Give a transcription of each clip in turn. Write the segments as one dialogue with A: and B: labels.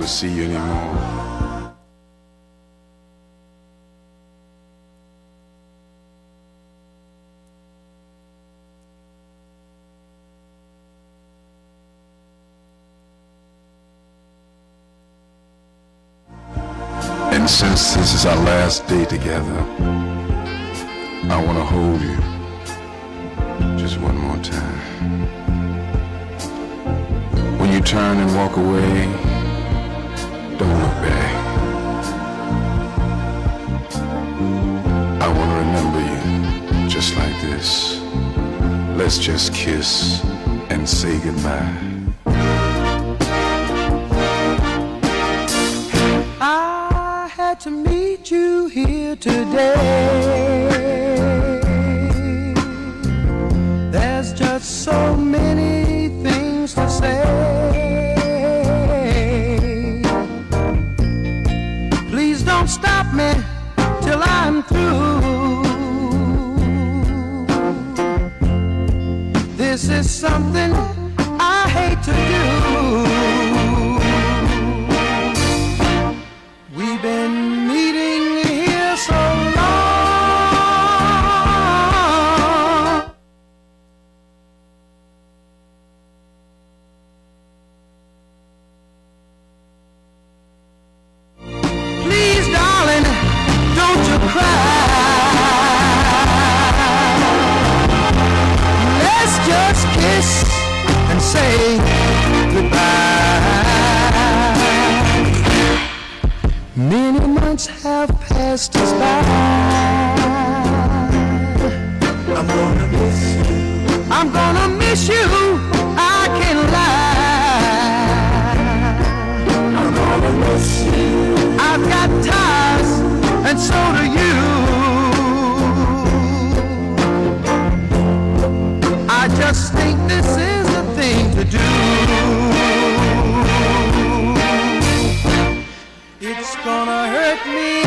A: to see you anymore. And since this is our last day together, I want to hold you just one more time. When you turn and walk away, don't obey. I want to remember you just like this. Let's just kiss and say goodbye.
B: gonna hurt me.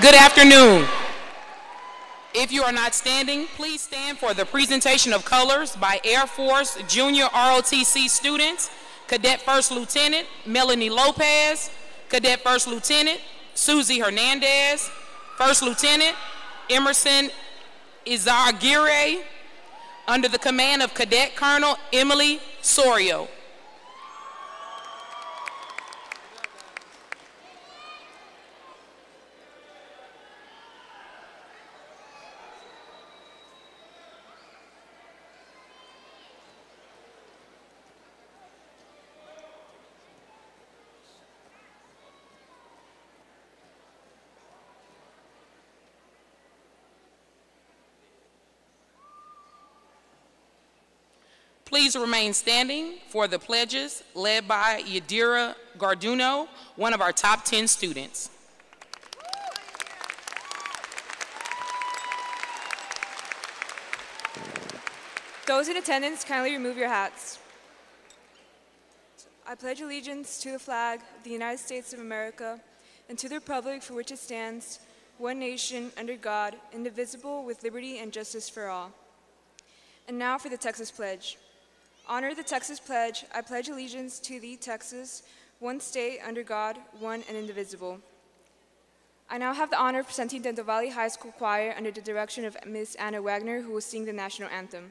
C: Good afternoon. If you are not standing, please stand for the presentation of colors by Air Force Junior ROTC students, Cadet First Lieutenant Melanie Lopez, Cadet First Lieutenant Susie Hernandez, First Lieutenant Emerson Izaguirre, under the command of Cadet Colonel Emily Sorio. Please remain standing for the pledges led by Yadira Garduno, one of our top 10 students.
D: Those in attendance, kindly remove your hats. I pledge allegiance to the flag of the United States of America and to the republic for which it stands, one nation, under God, indivisible, with liberty and justice for all. And now for the Texas Pledge. Honor the Texas Pledge. I pledge allegiance to the Texas, one state, under God, one and indivisible. I now have the honor of presenting Del Valle High School Choir under the direction of Ms. Anna Wagner, who will sing the national anthem.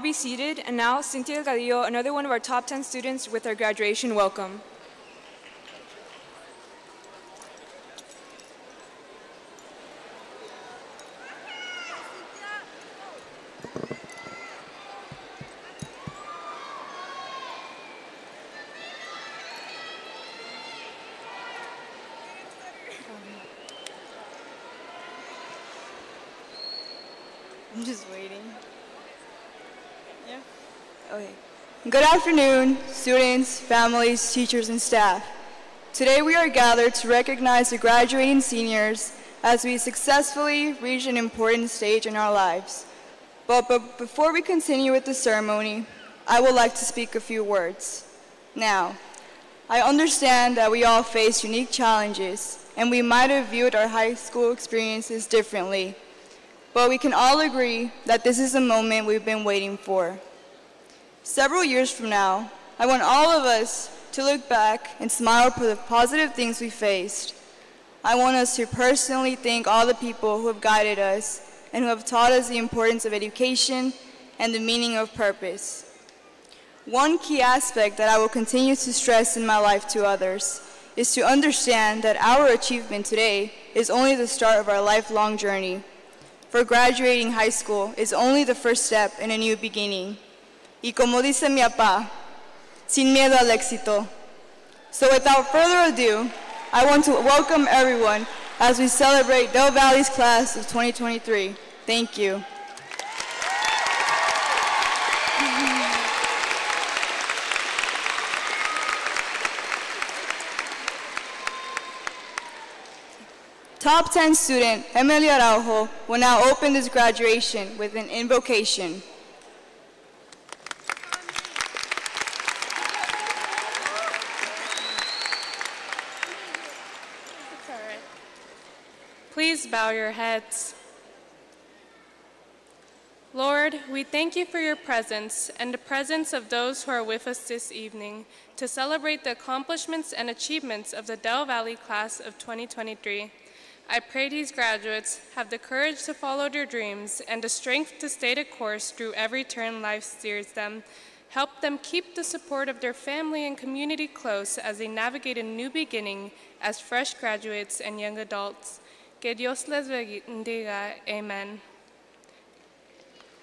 D: all be seated, and now Cynthia Cadillo, another one of our top 10 students with our graduation welcome.
E: I'm just waiting. Yeah? Okay. Good afternoon, students, families, teachers, and staff. Today we are gathered to recognize the graduating seniors as we successfully reach an important stage in our lives. But, but before we continue with the ceremony, I would like to speak a few words. Now, I understand that we all face unique challenges, and we might have viewed our high school experiences differently. But we can all agree that this is a moment we've been waiting for. Several years from now, I want all of us to look back and smile for the positive things we faced. I want us to personally thank all the people who have guided us and who have taught us the importance of education and the meaning of purpose. One key aspect that I will continue to stress in my life to others is to understand that our achievement today is only the start of our lifelong journey. For graduating high school is only the first step in a new beginning. Y como dice mi papá, sin miedo al éxito, So without further ado, I want to welcome everyone as we celebrate Del Valle's class of 2023. Thank you. Top 10 student Emily Araujo will now open this graduation with an invocation.
F: Please bow your heads. Lord, we thank you for your presence and the presence of those who are with us this evening to celebrate the accomplishments and achievements of the Del Valle class of 2023. I pray these graduates have the courage to follow their dreams and the strength to stay the course through every turn life steers them. Help them keep the support of their family and community close as they navigate a new beginning as fresh graduates and young adults. Que Dios les bendiga. Amen.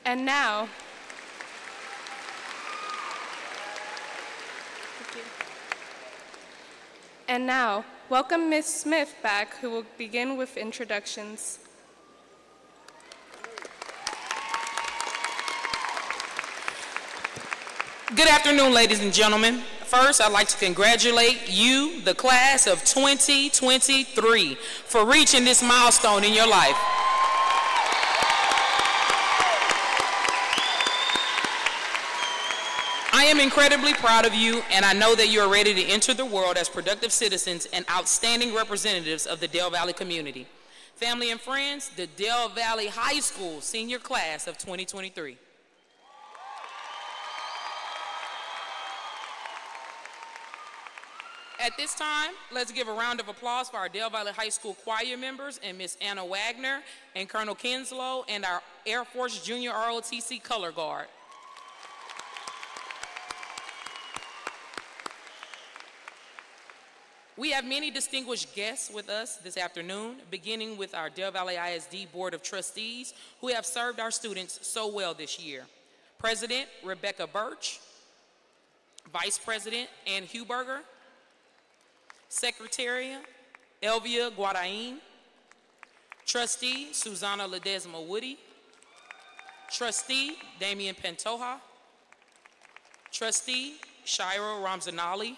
F: And now, and now, welcome Ms. Smith back, who will begin with introductions.
C: Good afternoon, ladies and gentlemen. First, I'd like to congratulate you, the class of 2023, for reaching this milestone in your life. I am incredibly proud of you, and I know that you are ready to enter the world as productive citizens and outstanding representatives of the Del Valle community. Family and friends, the Del Valle High School senior class of 2023. At this time, let's give a round of applause for our Del Valley High School choir members and Miss Anna Wagner and Colonel Kinslow and our Air Force Junior ROTC Color Guard. We have many distinguished guests with us this afternoon, beginning with our Del Valley ISD Board of Trustees, who have served our students so well this year. President Rebecca Birch, Vice President Ann Huberger, Secretary Elvia Guadain, Trustee Susanna Ledesma Woody, Trustee Damian Pantoja, Trustee Shira Ramzanali,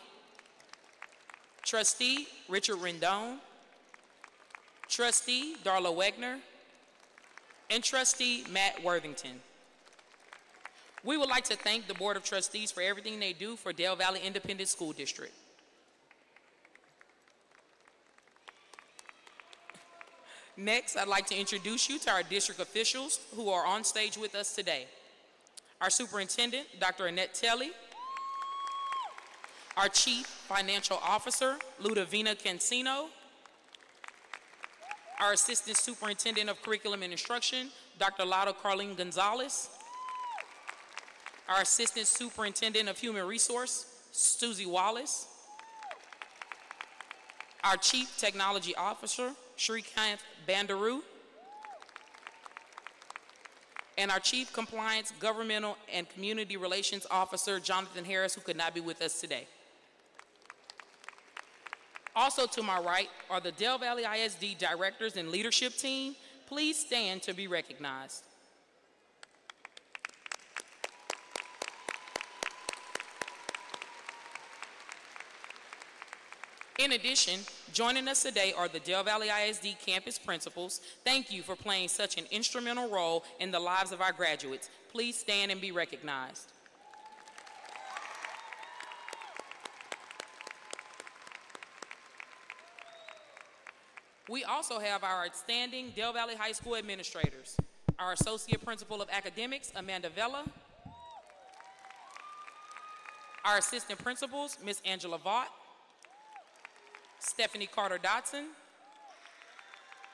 C: Trustee Richard Rendon, Trustee Darla Wegner, and Trustee Matt Worthington. We would like to thank the Board of Trustees for everything they do for Del Valley Independent School District. Next, I'd like to introduce you to our district officials who are on stage with us today. Our superintendent, Dr. Annette Tielle, our chief financial officer, Ludovina Cancino, our assistant superintendent of curriculum and instruction, Dr. Lado Carlene Gonzalez, our assistant superintendent of human resource, Susie Wallace, our chief technology officer, Shrikant Bandaru, and our Chief Compliance, Governmental, and Community Relations Officer, Jonathan Harris, who could not be with us today. Also to my right are the Del Valley ISD Directors and Leadership Team. Please stand to be recognized. In addition, joining us today are the Del Valley ISD campus principals. Thank you for playing such an instrumental role in the lives of our graduates. Please stand and be recognized. We also have our outstanding Del Valley High School administrators, our Associate Principal of Academics, Amanda Vella, our Assistant Principals, Miss Angela Vaught, Stephanie Carter Dotson,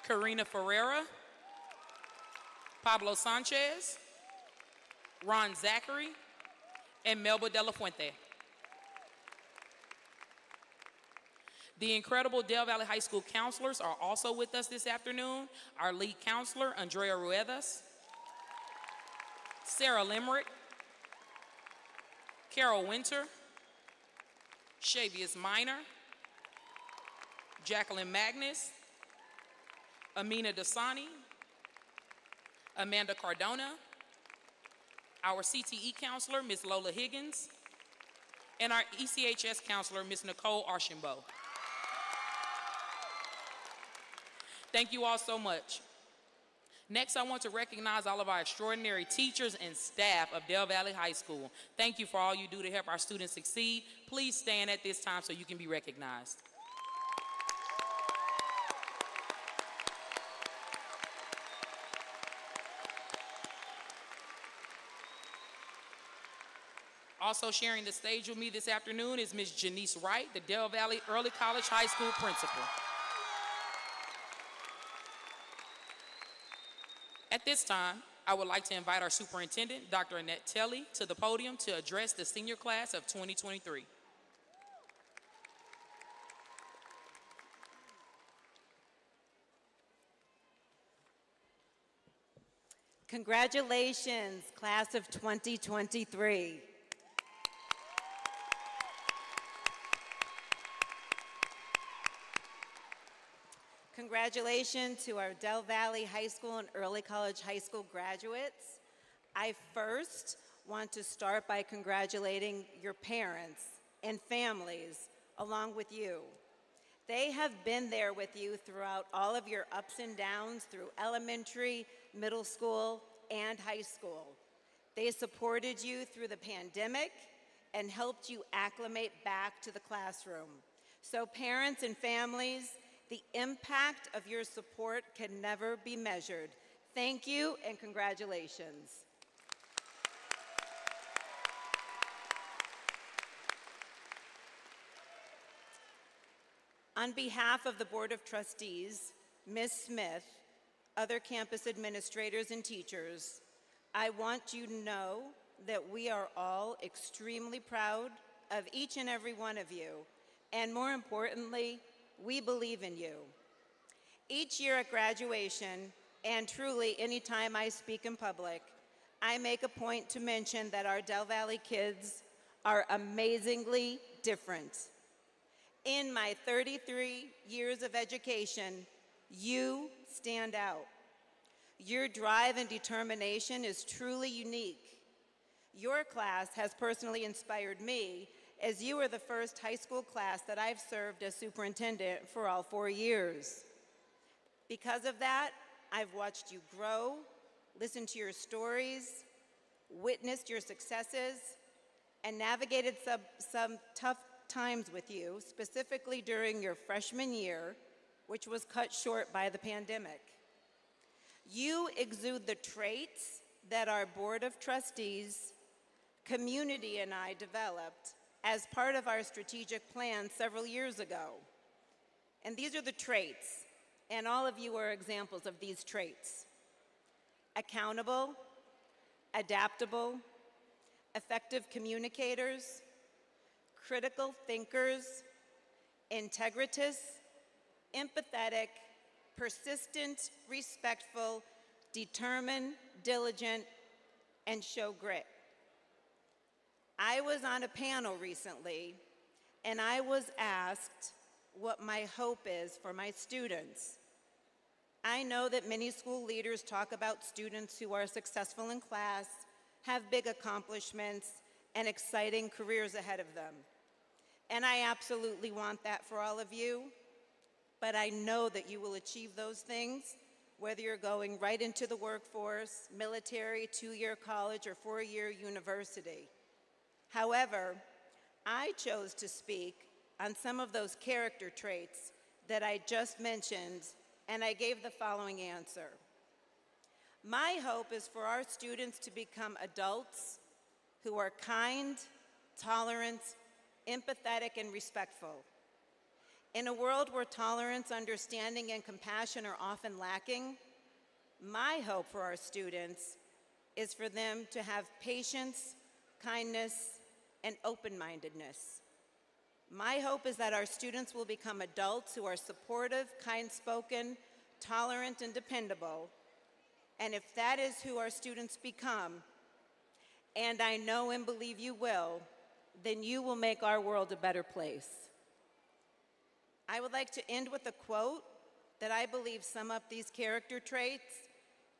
C: Karina Ferreira, Pablo Sanchez, Ron Zachary, and Melba De La Fuente. The incredible Del Valley High School counselors are also with us this afternoon. Our lead counselor, Andrea Ruedas, Sarah Limerick, Carol Winter, Shavius Minor, Jacqueline Magnus, Amina Dasani, Amanda Cardona, our CTE counselor, Ms. Lola Higgins, and our ECHS counselor, Ms. Nicole Archambault. Thank you all so much. Next, I want to recognize all of our extraordinary teachers and staff of Del Valley High School. Thank you for all you do to help our students succeed. Please stand at this time so you can be recognized. Also sharing the stage with me this afternoon is Ms. Janice Wright, the Del Valle Early College High School principal. At this time, I would like to invite our superintendent, Dr. Annette Tielle, to the podium to address the senior class of 2023.
G: Congratulations, class of 2023. Congratulations to our Del Valley High School and Early College High School graduates. I first want to start by congratulating your parents and families along with you. They have been there with you throughout all of your ups and downs through elementary, middle school, and high school. They supported you through the pandemic and helped you acclimate back to the classroom. So parents and families, the impact of your support can never be measured. Thank you and congratulations. On behalf of the Board of Trustees, Ms. Smith, other campus administrators and teachers, I want you to know that we are all extremely proud of each and every one of you, and more importantly, we believe in you. Each year at graduation, and truly anytime I speak in public, I make a point to mention that our Del Valley kids are amazingly different. In my 33 years of education, you stand out. Your drive and determination is truly unique. Your class has personally inspired me as you are the first high school class that I've served as superintendent for all four years. Because of that, I've watched you grow, listened to your stories, witnessed your successes, and navigated some, some tough times with you, specifically during your freshman year, which was cut short by the pandemic. You exude the traits that our Board of Trustees, community, and I developed as part of our strategic plan several years ago. And these are the traits, and all of you are examples of these traits. Accountable, adaptable, effective communicators, critical thinkers, integritous, empathetic, persistent, respectful, determined, diligent, and show grit. I was on a panel recently, and I was asked what my hope is for my students. I know that many school leaders talk about students who are successful in class, have big accomplishments, and exciting careers ahead of them. And I absolutely want that for all of you, but I know that you will achieve those things whether you're going right into the workforce, military, two-year college, or four-year university. However, I chose to speak on some of those character traits that I just mentioned, and I gave the following answer. My hope is for our students to become adults who are kind, tolerant, empathetic, and respectful. In a world where tolerance, understanding, and compassion are often lacking, my hope for our students is for them to have patience, kindness, and open-mindedness. My hope is that our students will become adults who are supportive, kind-spoken, tolerant, and dependable. And if that is who our students become, and I know and believe you will, then you will make our world a better place. I would like to end with a quote that I believe sum up these character traits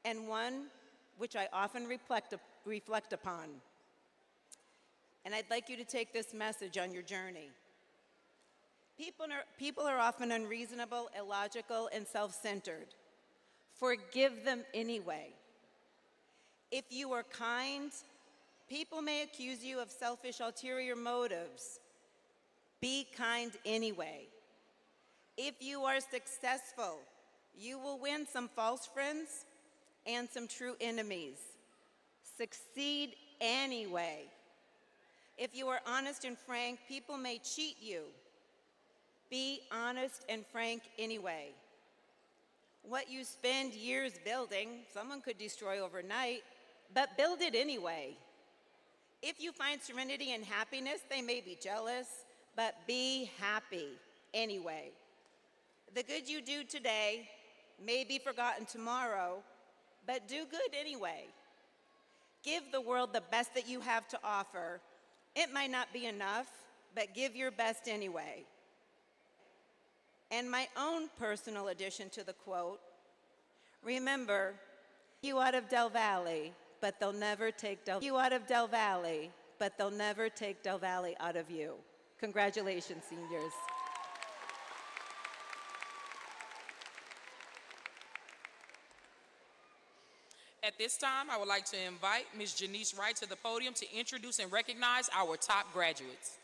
G: and one which I often reflect, reflect upon. And I'd like you to take this message on your journey. People are, people are often unreasonable, illogical, and self centered. Forgive them anyway. If you are kind, people may accuse you of selfish, ulterior motives. Be kind anyway. If you are successful, you will win some false friends and some true enemies. Succeed anyway. If you are honest and frank, people may cheat you. Be honest and frank anyway. What you spend years building, someone could destroy overnight, but build it anyway. If you find serenity and happiness, they may be jealous, but be happy anyway. The good you do today may be forgotten tomorrow, but do good anyway. Give the world the best that you have to offer. It might not be enough, but give your best anyway. And my own personal addition to the quote remember, you out of Del Valle, but they'll never take Del you out of Del Valle, but they'll never take Del Valle out of you. Congratulations, seniors.
C: At this time, I would like to invite Ms. Janice Wright to the podium to introduce and recognize our top graduates.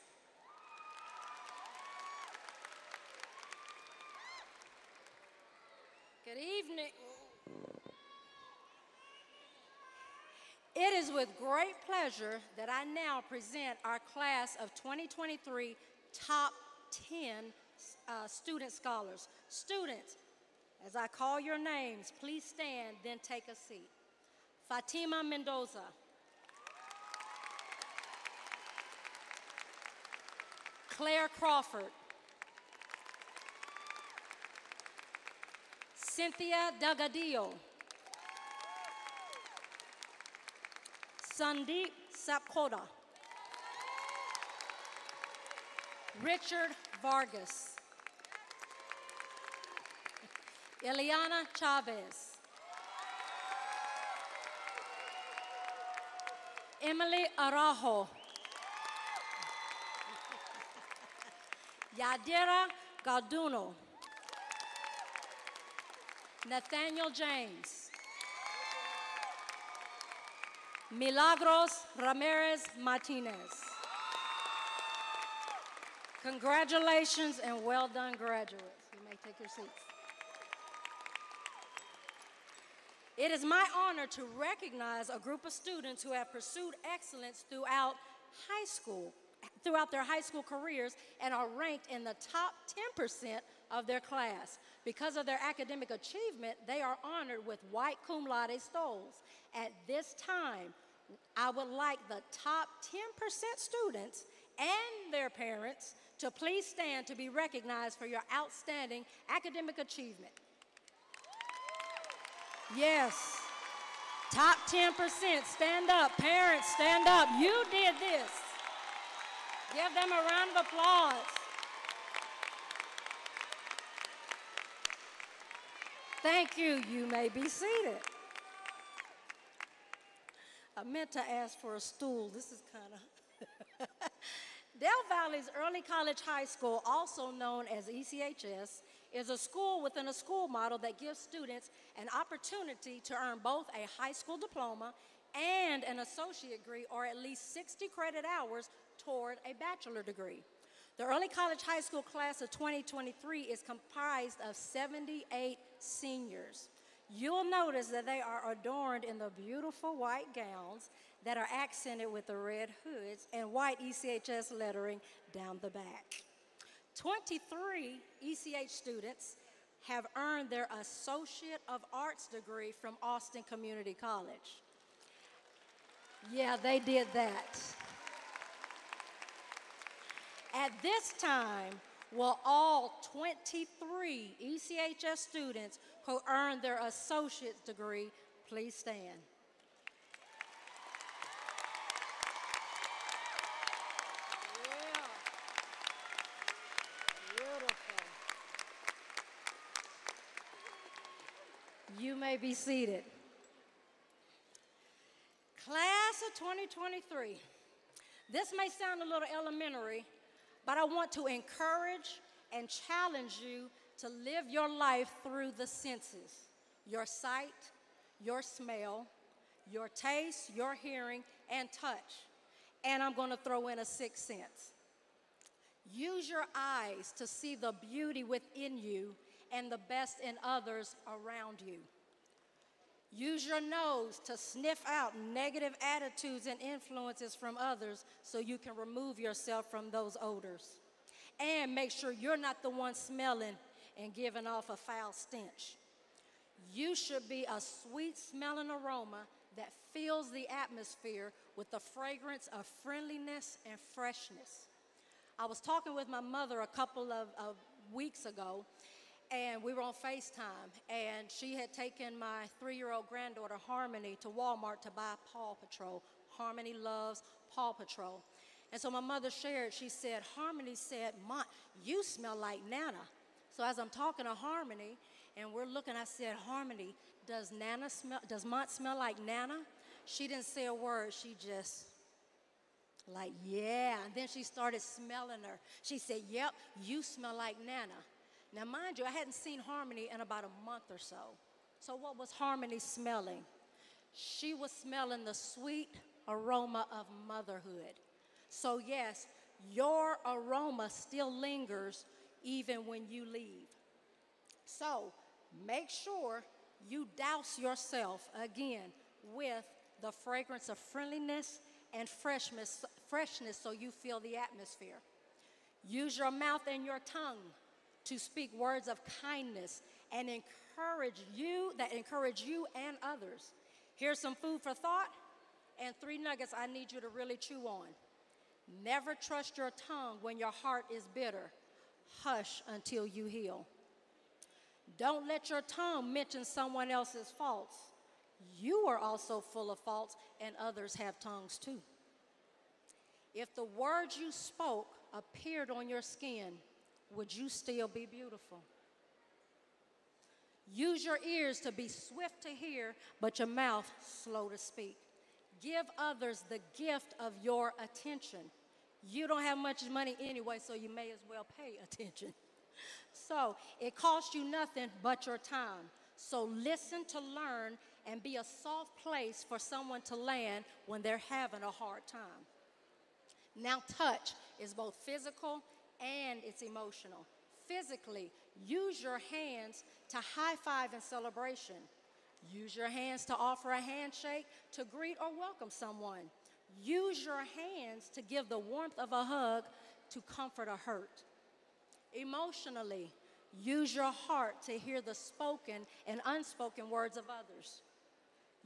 H: Good evening. It is with great pleasure that I now present our class of 2023 top 10 uh, student scholars. Students, as I call your names, please stand, then take a seat. Fatima Mendoza. Claire Crawford. Cynthia Delgadillo. Sandeep Sapkota. Richard Vargas. Eliana Chavez. Emily Arajo. Yadira Galduno. Nathaniel James. Milagros Ramirez Martinez. Congratulations and well done, graduates. You may take your seats. It is my honor to recognize a group of students who have pursued excellence throughout high school, throughout their high school careers and are ranked in the top 10% of their class. Because of their academic achievement, they are honored with white cum laude stoles. At this time, I would like the top 10% students and their parents to please stand to be recognized for your outstanding academic achievement. Yes. Top 10%, stand up. Parents, stand up. You did this. Give them a round of applause. Thank you. You may be seated. I meant to ask for a stool. This is kind of. Del Valle's Early College High School, also known as ECHS, is a school within a school model that gives students an opportunity to earn both a high school diploma and an associate degree or at least 60 credit hours toward a bachelor degree. The early college high school class of 2023 is comprised of 78 seniors. You'll notice that they are adorned in the beautiful white gowns that are accented with the red hoods and white ECHS lettering down the back. 23 ECH students have earned their Associate of Arts degree from Austin Community College. Yeah, they did that. At this time, will all 23 ECHS students who earned their associate's degree please stand? You may be seated. Class of 2023. This may sound a little elementary, but I want to encourage and challenge you to live your life through the senses your sight, your smell, your taste, your hearing, and touch. And I'm going to throw in a sixth sense. Use your eyes to see the beauty within you and the best in others around you. Use your nose to sniff out negative attitudes and influences from others so you can remove yourself from those odors. And make sure you're not the one smelling and giving off a foul stench. You should be a sweet smelling aroma that fills the atmosphere with the fragrance of friendliness and freshness. I was talking with my mother a couple of, of weeks ago, and we were on FaceTime, and she had taken my three year old granddaughter, Harmony, to Walmart to buy Paw Patrol. Harmony loves Paw Patrol. And so my mother shared, she said, Harmony said, Ma, you smell like Nana. So as I'm talking to Harmony, and we're looking, I said, Harmony, does Nana smell, does Mont smell like Nana? She didn't say a word, she just like, yeah. And then she started smelling her. She said, Yep, you smell like Nana. Now, mind you, I hadn't seen Harmony in about a month or so. So, what was Harmony smelling? She was smelling the sweet aroma of motherhood. So, yes, your aroma still lingers even when you leave. So, make sure you douse yourself again with the fragrance of friendliness and freshness, freshness so you feel the atmosphere. Use your mouth and your tongue to speak words of kindness and encourage you that encourage you and others. Here's some food for thought and three nuggets I need you to really chew on. Never trust your tongue when your heart is bitter. Hush until you heal. Don't let your tongue mention someone else's faults. You are also full of faults, and others have tongues too. If the words you spoke appeared on your skin, would you still be beautiful? Use your ears to be swift to hear, but your mouth slow to speak. Give others the gift of your attention. You don't have much money anyway, so you may as well pay attention. So it costs you nothing but your time. So listen to learn and be a soft place for someone to land when they're having a hard time. Now, touch is both physical and it's emotional. Physically, use your hands to high five in celebration. Use your hands to offer a handshake, to greet or welcome someone. Use your hands to give the warmth of a hug, to comfort a hurt. Emotionally, use your heart to hear the spoken and unspoken words of others.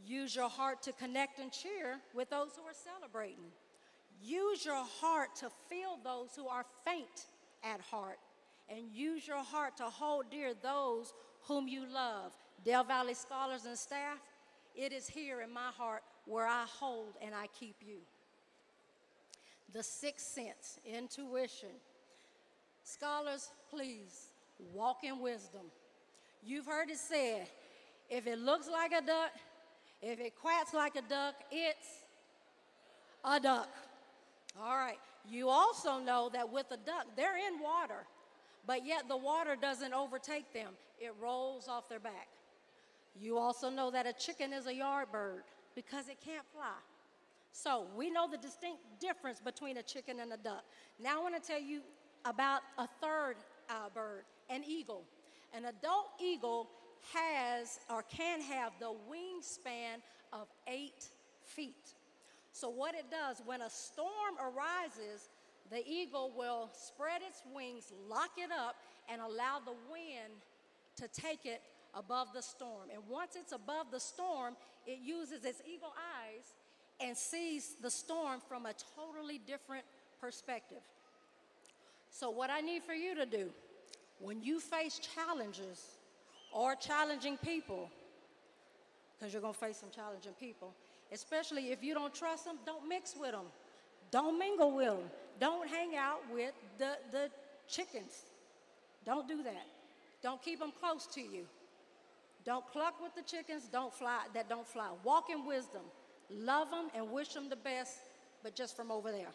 H: Use your heart to connect and cheer with those who are celebrating. Use your heart to feel those who are faint at heart. And use your heart to hold dear those whom you love. Del Valle scholars and staff, it is here in my heart where I hold and I keep you. The sixth sense, intuition. Scholars, please walk in wisdom. You've heard it said if it looks like a duck, if it quacks like a duck, it's a duck. All right. You also know that with a duck, they're in water, but yet the water doesn't overtake them, it rolls off their back. You also know that a chicken is a yard bird because it can't fly. So we know the distinct difference between a chicken and a duck. Now I want to tell you about a third uh, bird, an eagle. An adult eagle has or can have the wingspan of eight feet. So, what it does, when a storm arises, the eagle will spread its wings, lock it up, and allow the wind to take it above the storm. And once it's above the storm, it uses its eagle eyes and sees the storm from a totally different perspective. So, what I need for you to do when you face challenges or challenging people, because you're going to face some challenging people, especially if you don't trust them, don't mix with them. Don't mingle with them. Don't hang out with the, the chickens. Don't do that. Don't keep them close to you. Don't cluck with the chickens, don't fly, that don't fly. Walk in wisdom. Love them and wish them the best, but just from over there.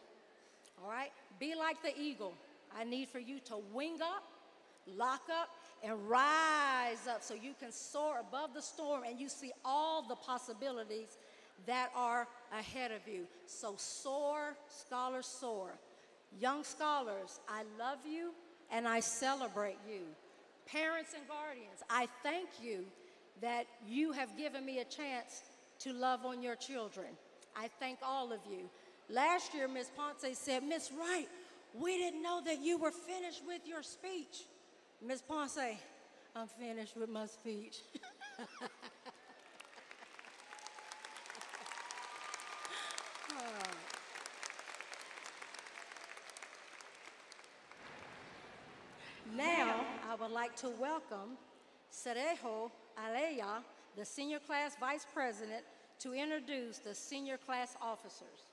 H: All right? Be like the eagle. I need for you to wing up, lock up, and rise up so you can soar above the storm and you see all the possibilities that are ahead of you. So soar, scholars, soar. Young scholars, I love you and I celebrate you. Parents and guardians, I thank you that you have given me a chance to love on your children. I thank all of you. Last year, Ms. Ponce said, Miss Wright, we didn't know that you were finished with your speech. Ms. Ponce, I'm finished with my speech. Now, I would like to welcome Sergio Aleya, the senior class vice president, to introduce the senior class officers.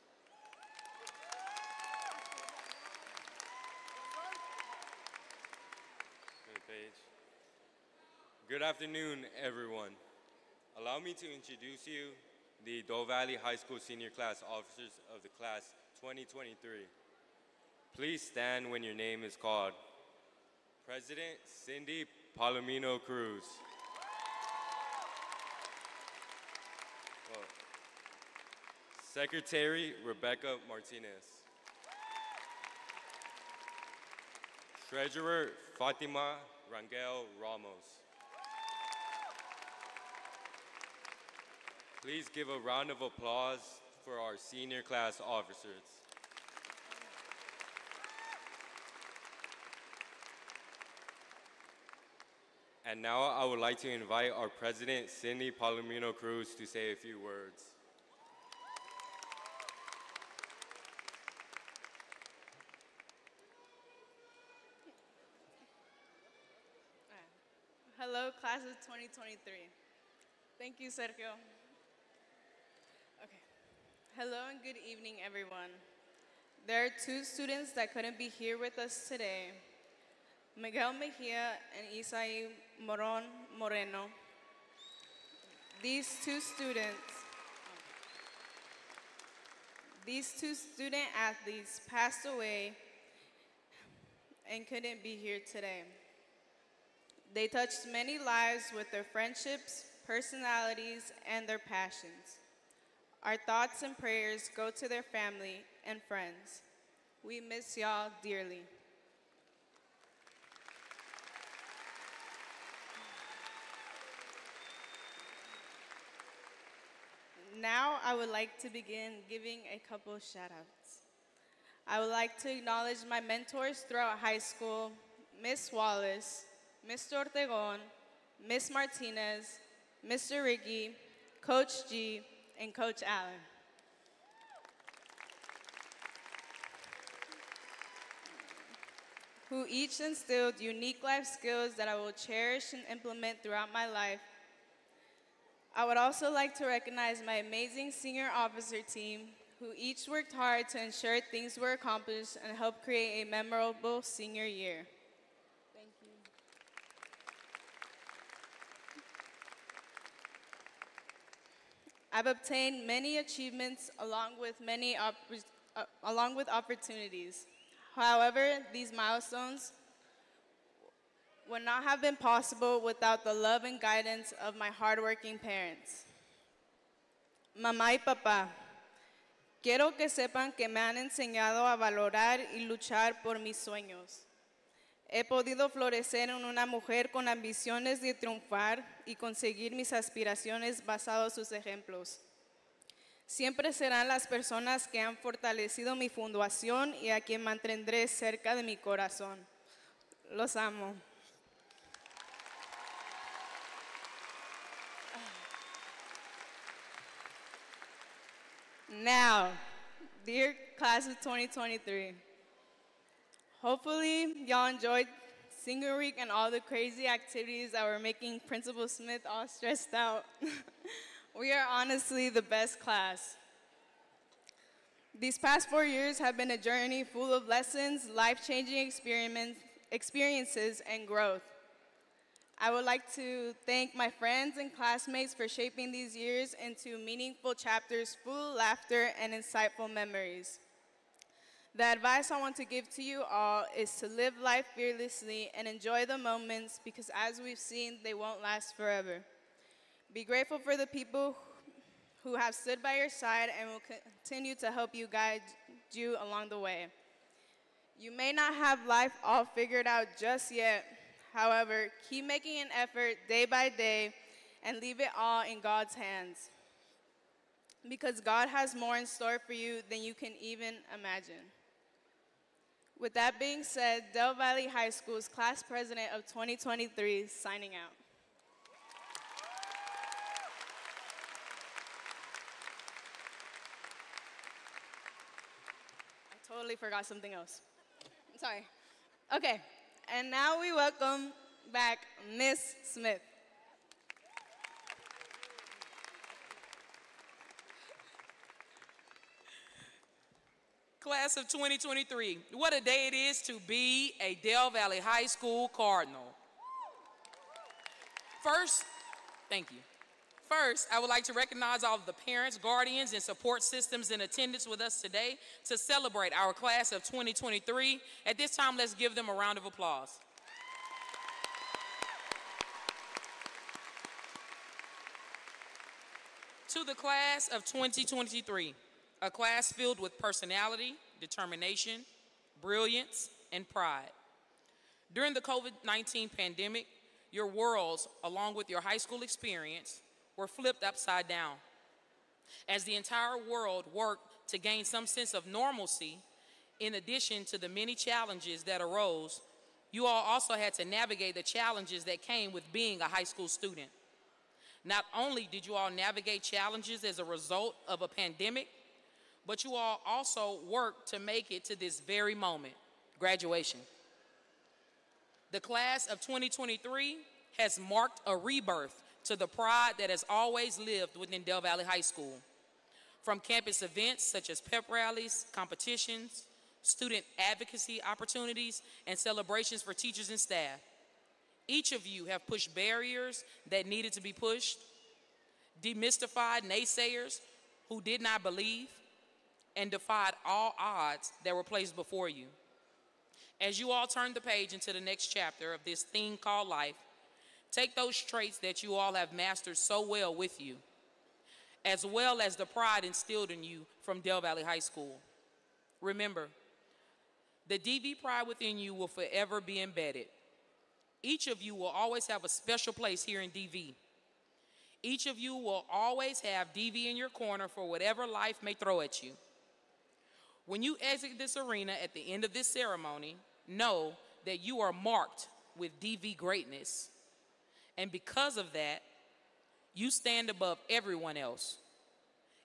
I: Good afternoon, everyone. Allow me to introduce you the Del Valle High School senior class officers of the class 2023. Please stand when your name is called. President Cindy Palomino Cruz. Secretary Rebecca Martinez. Treasurer Fatima Rangel Ramos. Please give a round of applause for our senior class officers. And now I would like to invite our president, Cindy Palomino Cruz, to say a few words.
J: Hello, class of 2023. Thank you, Sergio. Okay. Hello and good evening, everyone. There are two students that couldn't be here with us today. Miguel Mejia and Isai Moron Moreno. These two students, these two student athletes passed away and couldn't be here today. They touched many lives with their friendships, personalities, and their passions. Our thoughts and prayers go to their family and friends. We miss y'all dearly. Now I would like to begin giving a couple shout outs. I would like to acknowledge my mentors throughout high school, Miss Wallace, Mr. Ortegon, Miss Martinez, Mr. Ricky, Coach G, and Coach Allen. Who each instilled unique life skills that I will cherish and implement throughout my life. I would also like to recognize my amazing senior officer team who each worked hard to ensure things were accomplished and helped create a memorable senior year. Thank you. I've obtained many achievements along with many uh, along with opportunities. However, these milestones would not have been possible without the love and guidance of my hardworking parents. Mamá y papá, quiero que sepan que me han enseñado a valorar y luchar por mis sueños. He podido florecer en una mujer con ambiciones de triunfar y conseguir mis aspiraciones basados en sus ejemplos. Siempre serán las personas que han fortalecido mi fundación y a quien mantendré cerca de mi corazón. Los amo. Now, dear class of 2023, hopefully y'all enjoyed Senior Week and all the crazy activities that were making Principal Smith all stressed out. we are honestly the best class. These past four years have been a journey full of lessons, life-changing experiments, experiences, and growth. I would like to thank my friends and classmates for shaping these years into meaningful chapters full of laughter and insightful memories. The advice I want to give to you all is to live life fearlessly and enjoy the moments because, as we've seen, they won't last forever. Be grateful for the people who have stood by your side and will continue to help you guide you along the way. You may not have life all figured out just yet. However, keep making an effort day by day and leave it all in God's hands. Because God has more in store for you than you can even imagine. With that being said, Del Valle High School's class president of 2023 signing out. I totally forgot something else. I'm sorry. Okay, and now we welcome back Miss Smith.
C: Class of 2023, what a day it is to be a Del Valle High School Cardinal. First, thank you. First, I would like to recognize all of the parents, guardians, and support systems in attendance with us today to celebrate our class of 2023. At this time, let's give them a round of applause. to the class of 2023, a class filled with personality, determination, brilliance, and pride. During the COVID 19 pandemic, your worlds, along with your high school experience, were flipped upside down. As the entire world worked to gain some sense of normalcy, in addition to the many challenges that arose, you all also had to navigate the challenges that came with being a high school student. Not only did you all navigate challenges as a result of a pandemic, but you all also worked to make it to this very moment, graduation. The class of 2023 has marked a rebirth to the pride that has always lived within Del Valle High School. From campus events such as pep rallies, competitions, student advocacy opportunities, and celebrations for teachers and staff. Each of you have pushed barriers that needed to be pushed, demystified naysayers who did not believe, and defied all odds that were placed before you. As you all turn the page into the next chapter of this thing called life, take those traits that you all have mastered so well with you, as well as the pride instilled in you from Del Valle High School. Remember, the DV pride within you will forever be embedded. Each of you will always have a special place here in DV. Each of you will always have DV in your corner for whatever life may throw at you. When you exit this arena at the end of this ceremony, know that you are marked with DV greatness. And because of that, you stand above everyone else.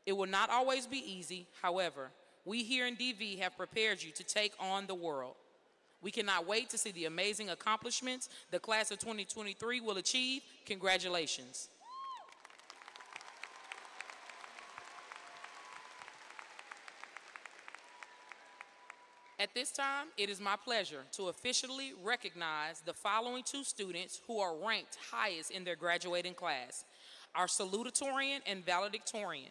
C: It will not always be easy. However, we here in DV have prepared you to take on the world. We cannot wait to see the amazing accomplishments the class of 2023 will achieve. Congratulations. At this time, it is my pleasure to officially recognize the following two students who are ranked highest in their graduating class, our salutatorian and valedictorian.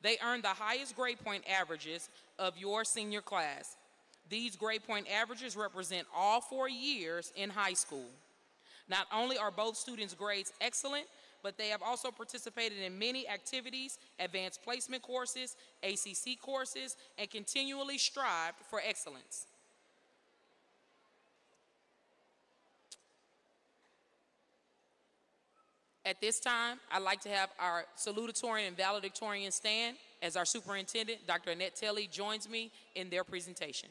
C: They earned the highest grade point averages of your senior class. These grade point averages represent all four years in high school. Not only are both students' grades excellent, but they have also participated in many activities, advanced placement courses, ACC courses, and continually strived for excellence. At this time, I'd like to have our salutatorian and valedictorian stand as our superintendent, Dr. Annette Tielle, joins me in their presentation.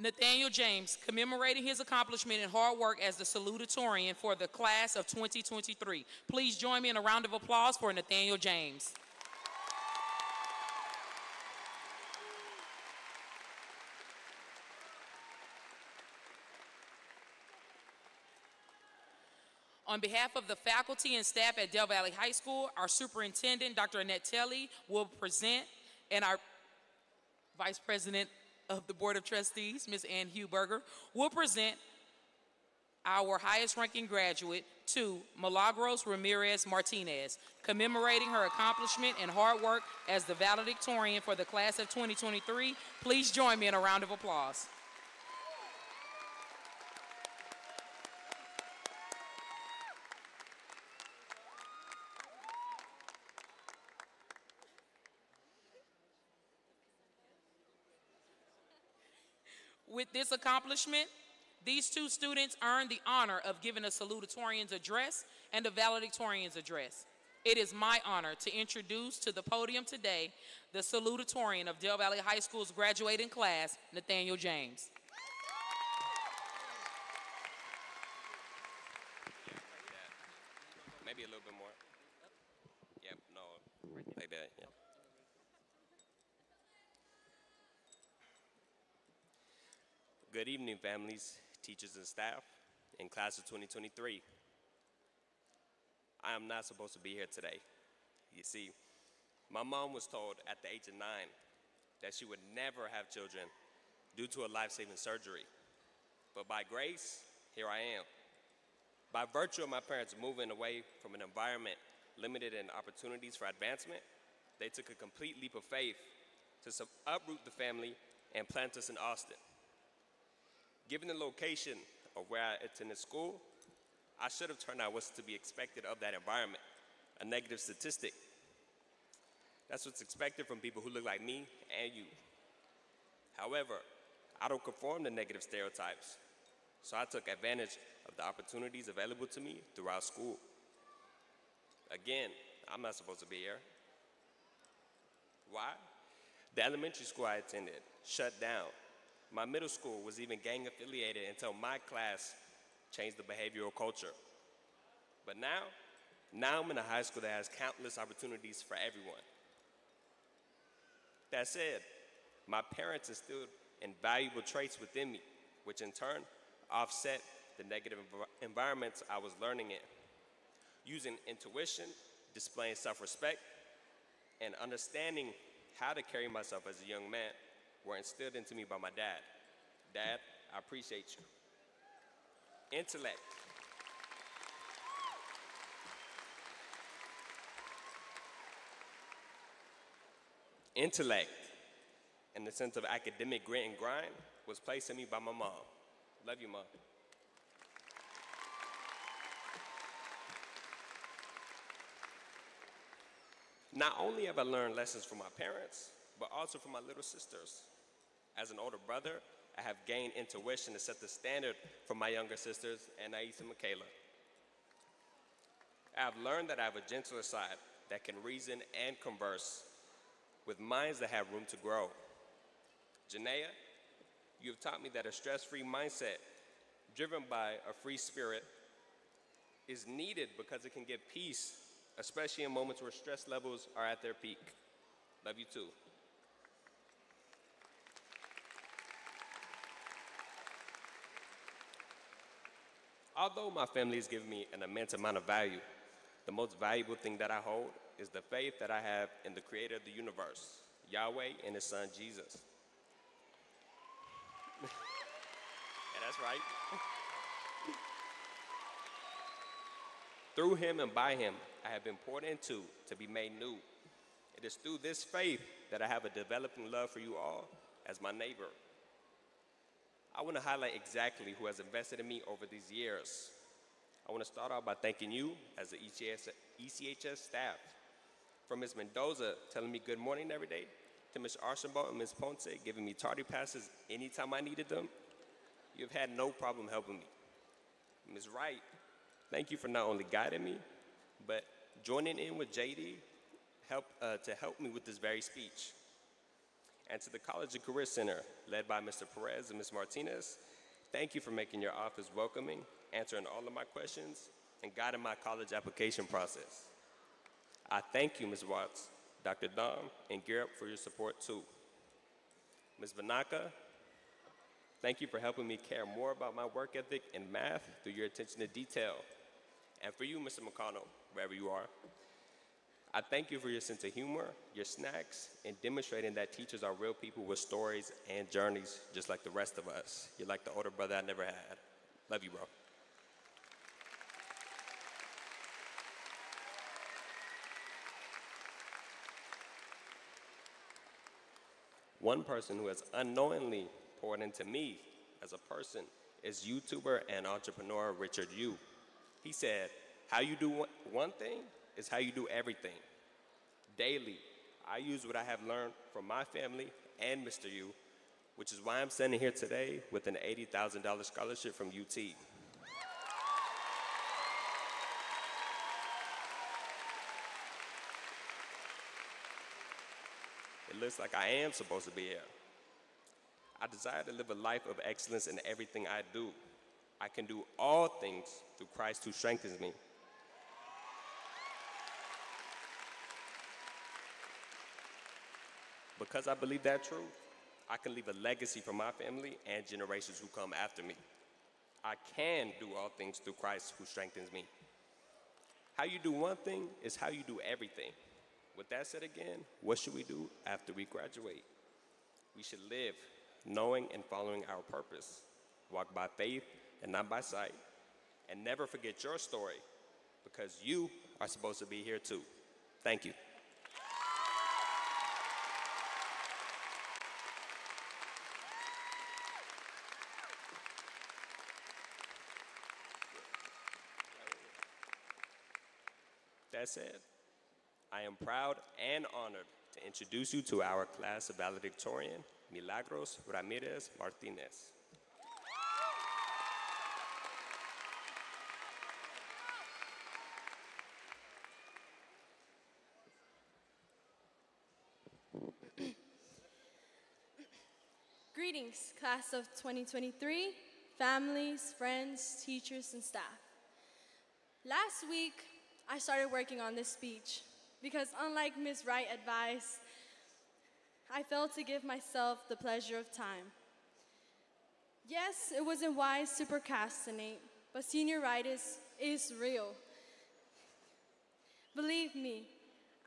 C: Nathaniel James, commemorating his accomplishment and hard work as the salutatorian for the class of 2023. Please join me in a round of applause for Nathaniel James. On behalf of the faculty and staff at Del Valle High School, our superintendent, Dr. Annette Tielle, will present, and our vice president, of the Board of Trustees, Ms. Ann Huberger, will present our highest ranking graduate to Milagros Ramirez Martinez, commemorating her accomplishment and hard work as the valedictorian for the class of 2023. Please join me in a round of applause. With this accomplishment, these two students earned the honor of giving a salutatorian's address and a valedictorian's address. It is my honor to introduce to the podium today the salutatorian of Del Valle High School's graduating class, Nathaniel James.
K: Maybe a little bit more. Yep, no, like that, yeah. Good evening, families, teachers, and staff in class of 2023. I am not supposed to be here today. You see, my mom was told at the age of nine that she would never have children due to a life saving surgery. But by grace, here I am. By virtue of my parents moving away from an environment limited in opportunities for advancement, they took a complete leap of faith to uproot the family and plant us in Austin. Given the location of where I attended school, I should have turned out what's to be expected of that environment a negative statistic. That's what's expected from people who look like me and you. However, I don't conform to negative stereotypes, so I took advantage of the opportunities available to me throughout school. Again, I'm not supposed to be here. Why? The elementary school I attended shut down. My middle school was even gang affiliated until my class changed the behavioral culture. But now, now I'm in a high school that has countless opportunities for everyone. That said, my parents instilled invaluable traits within me, which in turn offset the negative env- environments I was learning in. Using intuition, displaying self respect, and understanding how to carry myself as a young man were instilled into me by my dad. Dad, I appreciate you. Intellect. Intellect, in the sense of academic grit and grind, was placed in me by my mom. Love you, mom. Not only have I learned lessons from my parents, but also from my little sisters. As an older brother, I have gained intuition to set the standard for my younger sisters, Anais and Michaela. I have learned that I have a gentler side that can reason and converse with minds that have room to grow. Janaea, you have taught me that a stress free mindset driven by a free spirit is needed because it can give peace, especially in moments where stress levels are at their peak. Love you too. Although my family has given me an immense amount of value, the most valuable thing that I hold is the faith that I have in the creator of the universe, Yahweh, and his son Jesus. yeah, that's right. through him and by him, I have been poured into to be made new. It is through this faith that I have a developing love for you all as my neighbor. I want to highlight exactly who has invested in me over these years. I want to start out by thanking you as the ECHS, ECHS staff. From Ms. Mendoza telling me good morning every day, to Ms. Archambault and Ms. Ponce giving me tardy passes anytime I needed them, you've had no problem helping me. Ms. Wright, thank you for not only guiding me, but joining in with JD help, uh, to help me with this very speech and to the College and Career Center, led by Mr. Perez and Ms. Martinez, thank you for making your office welcoming, answering all of my questions, and guiding my college application process. I thank you, Ms. Watts, Dr. Dom, and Garrett for your support too. Ms. Vanaka, thank you for helping me care more about my work ethic and math through your attention to detail. And for you, Mr. McConnell, wherever you are, I thank you for your sense of humor, your snacks, and demonstrating that teachers are real people with stories and journeys just like the rest of us. You're like the older brother I never had. Love you, bro. One person who has unknowingly poured into me as a person is YouTuber and entrepreneur Richard Yu. He said, How you do one- thing is how you do everything. Daily, I use what I have learned from my family and Mr. Yu, which is why I'm standing here today with an $80,000 scholarship from UT. It looks like I am supposed to be here. I desire to live a life of excellence in everything I do. I can do all things through Christ who strengthens me. Because I believe that truth, I can leave a legacy for my family and generations who come after me. I can do all things through Christ who strengthens me. How you do one thing is how you do everything. With that said again, what should we do after we graduate? We should live knowing and following our purpose. Walk by faith and not by sight. And never forget your story because you are supposed to be here too. Thank you. That said, I am proud and honored to introduce you to our class of valedictorian, Milagros Ramirez Martinez.
L: Greetings, class of 2023, families, friends, teachers, and staff. Last week, I started working on this speech because, unlike Ms. Wright advice, I failed to give myself the pleasure of time. Yes, it wasn't wise to procrastinate, but senioritis is real. Believe me,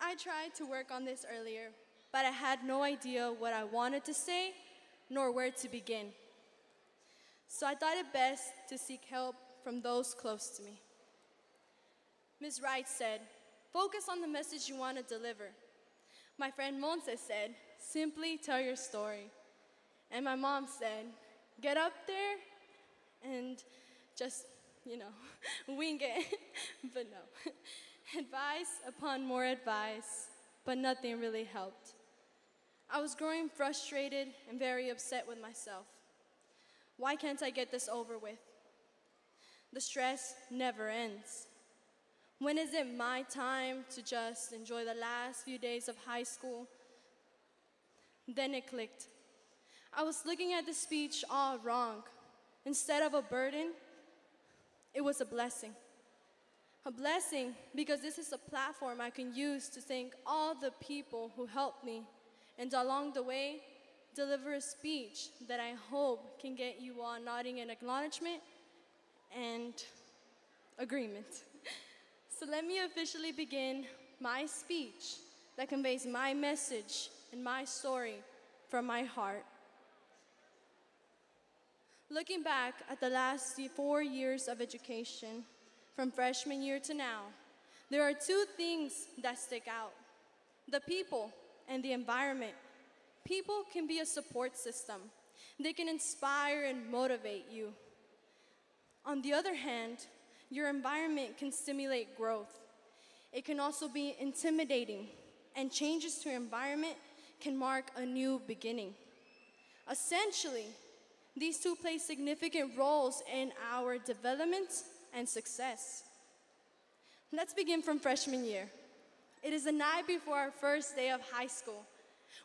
L: I tried to work on this earlier, but I had no idea what I wanted to say nor where to begin. So I thought it best to seek help from those close to me. Ms. Wright said, focus on the message you want to deliver. My friend Monse said, simply tell your story. And my mom said, get up there and just, you know, wing it. but no. advice upon more advice, but nothing really helped. I was growing frustrated and very upset with myself. Why can't I get this over with? The stress never ends. When is it my time to just enjoy the last few days of high school? Then it clicked. I was looking at the speech all wrong. Instead of a burden, it was a blessing. A blessing because this is a platform I can use to thank all the people who helped me and along the way, deliver a speech that I hope can get you all nodding in acknowledgement and agreement. So let me officially begin my speech that conveys my message and my story from my heart. Looking back at the last four years of education, from freshman year to now, there are two things that stick out the people and the environment. People can be a support system, they can inspire and motivate you. On the other hand, your environment can stimulate growth. It can also be intimidating, and changes to your environment can mark a new beginning. Essentially, these two play significant roles in our development and success. Let's begin from freshman year. It is the night before our first day of high school.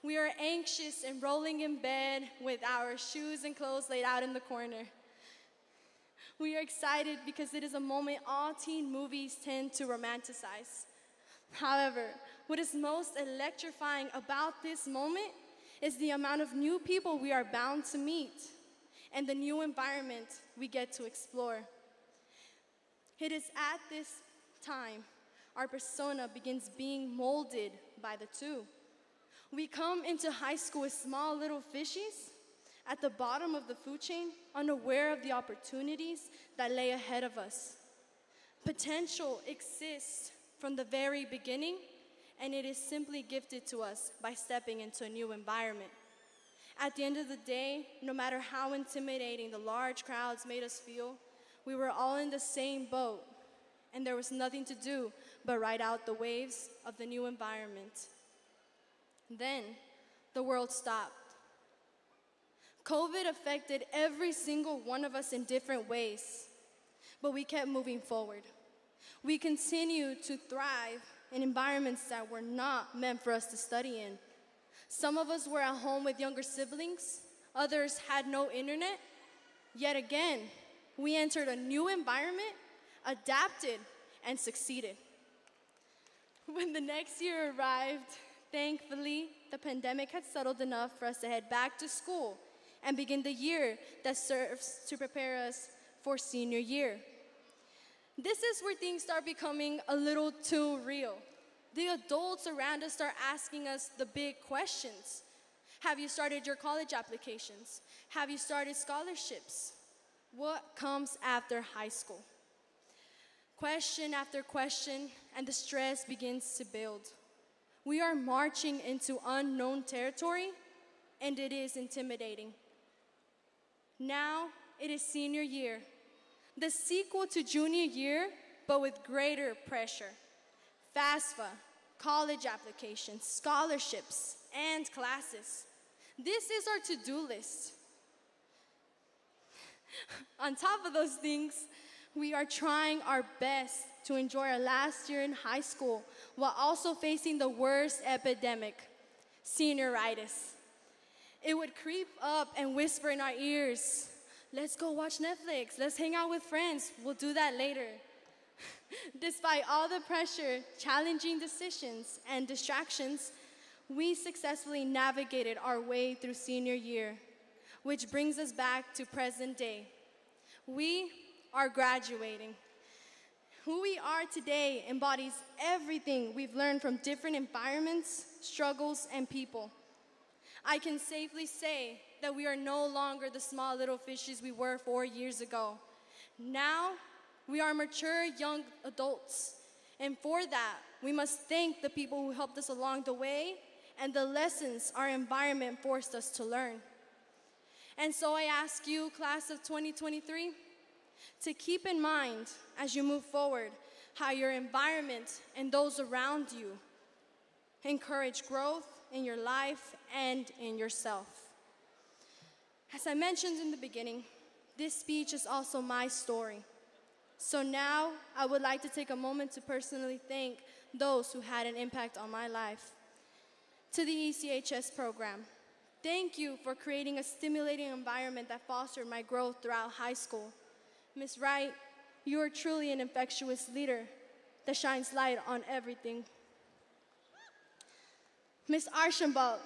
L: We are anxious and rolling in bed with our shoes and clothes laid out in the corner. We are excited because it is a moment all teen movies tend to romanticize. However, what is most electrifying about this moment is the amount of new people we are bound to meet and the new environment we get to explore. It is at this time our persona begins being molded by the two. We come into high school as small little fishies at the bottom of the food chain, unaware of the opportunities that lay ahead of us. Potential exists from the very beginning, and it is simply gifted to us by stepping into a new environment. At the end of the day, no matter how intimidating the large crowds made us feel, we were all in the same boat, and there was nothing to do but ride out the waves of the new environment. Then the world stopped. COVID affected every single one of us in different ways, but we kept moving forward. We continued to thrive in environments that were not meant for us to study in. Some of us were at home with younger siblings, others had no internet. Yet again, we entered a new environment, adapted, and succeeded. When the next year arrived, thankfully, the pandemic had settled enough for us to head back to school and begin the year that serves to prepare us for senior year. This is where things start becoming a little too real. The adults around us start asking us the big questions. Have you started your college applications? Have you started scholarships? What comes after high school? Question after question, and the stress begins to build. We are marching into unknown territory, and it is intimidating. Now it is senior year, the sequel to junior year, but with greater pressure. FAFSA, college applications, scholarships, and classes. This is our to do list. On top of those things, we are trying our best to enjoy our last year in high school while also facing the worst epidemic senioritis. It would creep up and whisper in our ears, let's go watch Netflix, let's hang out with friends, we'll do that later. Despite all the pressure, challenging decisions, and distractions, we successfully navigated our way through senior year, which brings us back to present day. We are graduating. Who we are today embodies everything we've learned from different environments, struggles, and people. I can safely say that we are no longer the small little fishes we were four years ago. Now, we are mature young adults. And for that, we must thank the people who helped us along the way and the lessons our environment forced us to learn. And so I ask you, class of 2023, to keep in mind as you move forward how your environment and those around you encourage growth in your life and in yourself. As I mentioned in the beginning, this speech is also my story. So now I would like to take a moment to personally thank those who had an impact on my life. To the ECHS program, thank you for creating a stimulating environment that fostered my growth throughout high school. Ms. Wright, you are truly an infectious leader that shines light on everything. Ms. Archambault,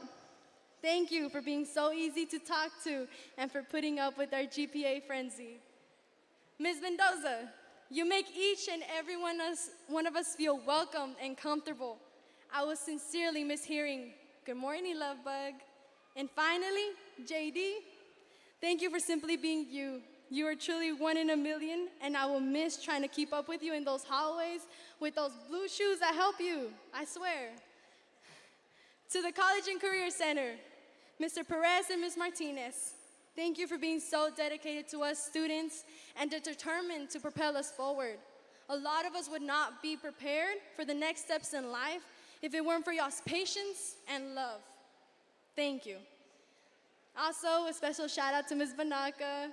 L: thank you for being so easy to talk to and for putting up with our GPA frenzy. Ms. Mendoza, you make each and every one of, us, one of us feel welcome and comfortable. I will sincerely miss hearing, good morning, love bug. And finally, JD, thank you for simply being you. You are truly one in a million, and I will miss trying to keep up with you in those hallways with those blue shoes that help you, I swear. To the College and Career Center, Mr. Perez and Ms. Martinez, Thank you for being so dedicated to us students and determined to propel us forward. A lot of us would not be prepared for the next steps in life if it weren't for y'all's patience and love. Thank you. Also, a special shout out to Ms. Banaka.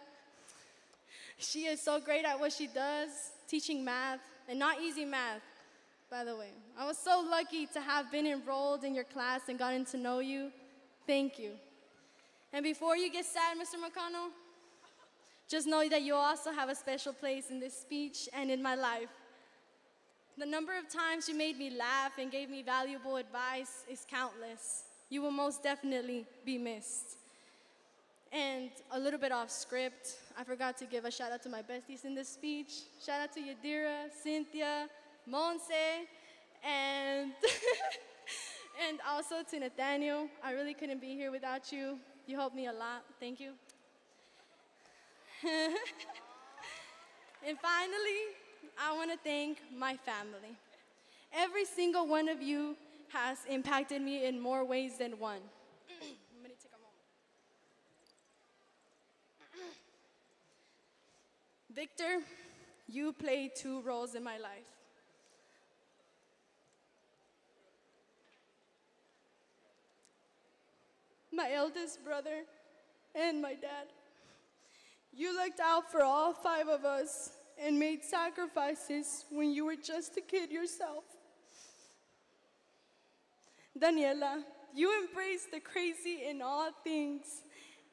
L: She is so great at what she does, teaching math, and not easy math, by the way. I was so lucky to have been enrolled in your class and gotten to know you. Thank you. And before you get sad, Mr. McConnell, just know that you also have a special place in this speech and in my life. The number of times you made me laugh and gave me valuable advice is countless. You will most definitely be missed. And a little bit off script, I forgot to give a shout out to my besties in this speech. Shout out to Yadira, Cynthia, Monse, and and also to Nathaniel. I really couldn't be here without you. You helped me a lot. Thank you. and finally, I want to thank my family. Every single one of you has impacted me in more ways than one. Let me take a moment. Victor, you played two roles in my life. My eldest brother and my dad. You looked out for all five of us and made sacrifices when you were just a kid yourself. Daniela, you embrace the crazy in all things,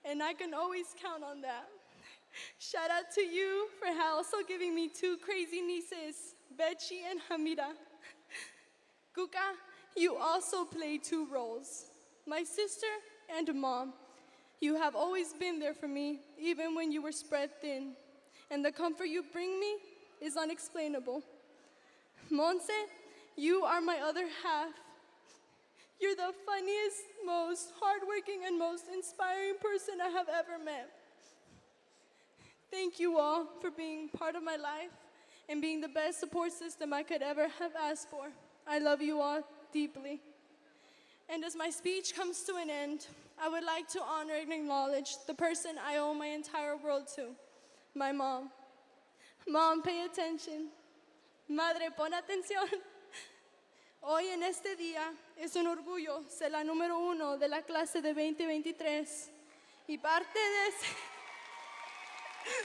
L: and I can always count on that. Shout out to you for also giving me two crazy nieces, Betchy and Hamida. Kuka, you also play two roles my sister and mom. You have always been there for me, even when you were spread thin, and the comfort you bring me is unexplainable. Monse, you are my other half. You're the funniest, most hardworking, and most inspiring person I have ever met. Thank you all for being part of my life and being the best support system I could ever have asked for. I love you all deeply. And as my speech comes to an end, I would like to honor and acknowledge the person I owe my entire world to, my mom. Mom, pay attention. Madre, pon atención. Hoy en este día es un orgullo ser la número uno de la clase de 2023 y parte de ese...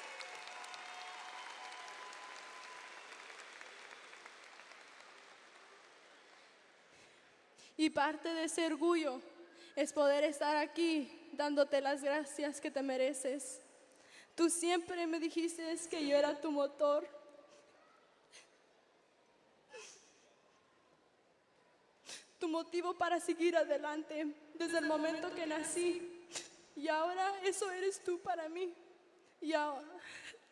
L: Y parte de ese orgullo es poder estar aquí dándote las gracias que te mereces. Tú siempre me dijiste que yo era tu motor. Tu motivo para seguir adelante desde el momento que nací. Y ahora eso eres tú para mí. Y ahora,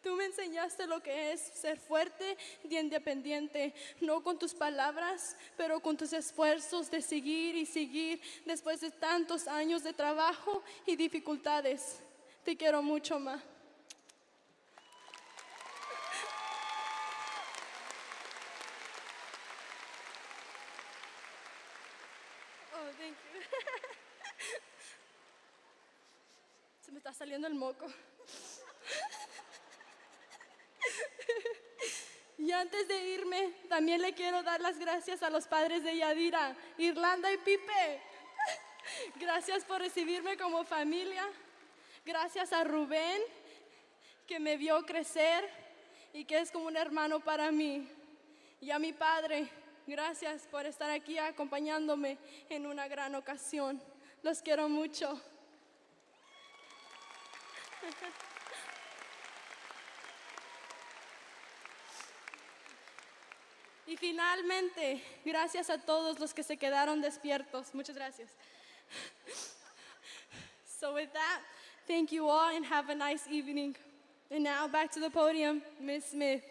L: Tú me enseñaste lo que es ser fuerte y independiente, no con tus palabras, pero con tus esfuerzos de seguir y seguir después de tantos años de trabajo y dificultades. Te quiero mucho más. Oh, thank you. Se me está saliendo el moco. Y antes de irme, también le quiero dar las gracias a los padres de Yadira, Irlanda y Pipe. Gracias por recibirme como familia. Gracias a Rubén, que me vio crecer y que es como un hermano para mí. Y a mi padre, gracias por estar aquí acompañándome en una gran ocasión. Los quiero mucho. Y finalmente, gracias a todos los que se quedaron despiertos. Muchas gracias. So with that, thank you all and have a nice evening. And now back to the podium, Ms. Smith.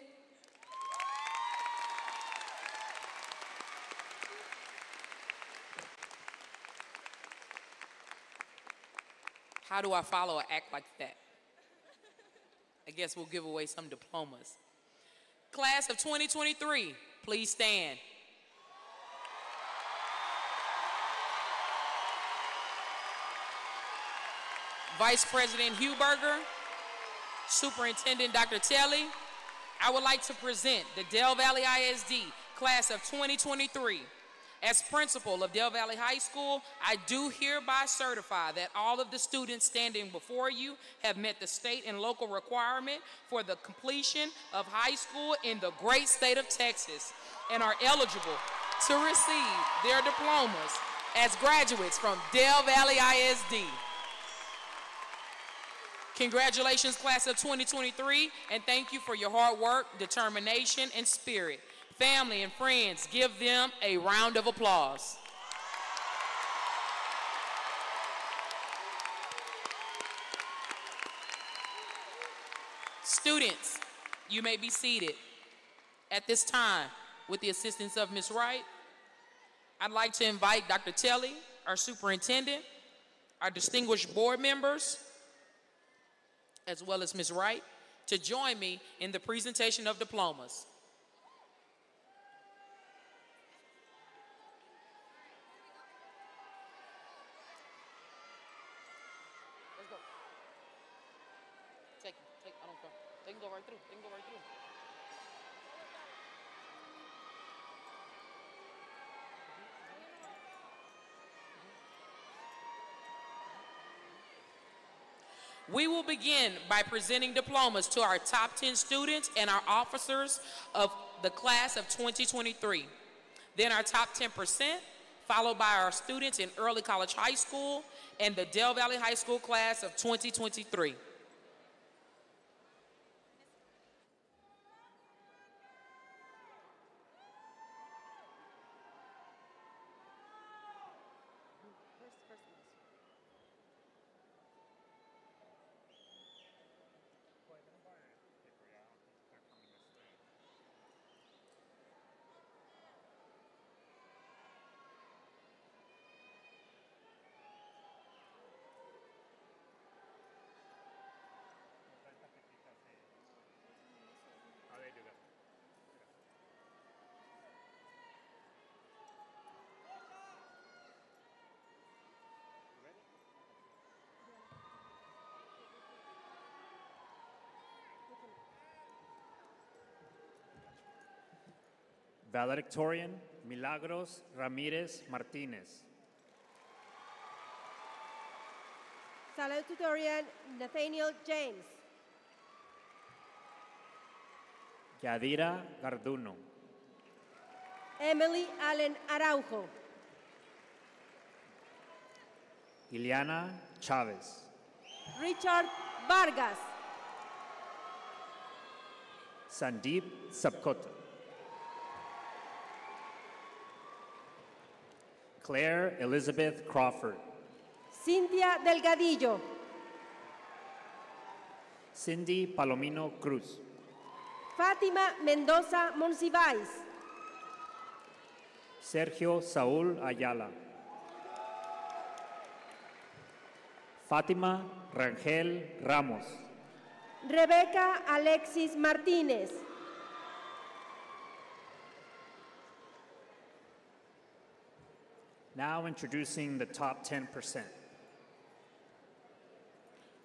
C: How do I follow an act like that? I guess we'll give away some diplomas. Class of 2023, please stand. Vice President Huberger, Superintendent Dr. Tielle, I would like to present the Del Valle ISD class of 2023. As principal of Del Valle High School, I do hereby certify that all of the students standing before you have met the state and local requirement for the completion of high school in the great state of Texas and are eligible to receive their diplomas as graduates from Del Valle ISD. Congratulations, class of 2023, and thank you for your hard work, determination, and spirit. Family and friends, give them a round of applause. Students, you may be seated. At this time, with the assistance of Ms. Wright, I'd like to invite Dr. Tielle, our superintendent, our distinguished board members, as well as Ms. Wright, to join me in the presentation of diplomas. Let's go. Take him, take, I don't care. They can go right through, they can go right through. We will begin by presenting diplomas to our top 10 students and our officers of the class of 2023. Then our top 10%, followed by our students in early college high school and the Del Valle High School class of 2023.
M: Valedictorian Milagros Ramirez Martinez.
N: Salutatorian Nathaniel James.
M: Yadira Garduno.
N: Emily Allen Araujo.
M: Ileana Chavez.
N: Richard Vargas.
M: Sandeep Sapkota. Claire Elizabeth Crawford.
N: Cynthia Delgadillo.
M: Cindy Palomino Cruz.
N: Fátima Mendoza Monsiváis.
M: Sergio Saúl Ayala. Fátima Rangel Ramos.
N: Rebeca Alexis Martínez.
M: Now introducing the top 10%.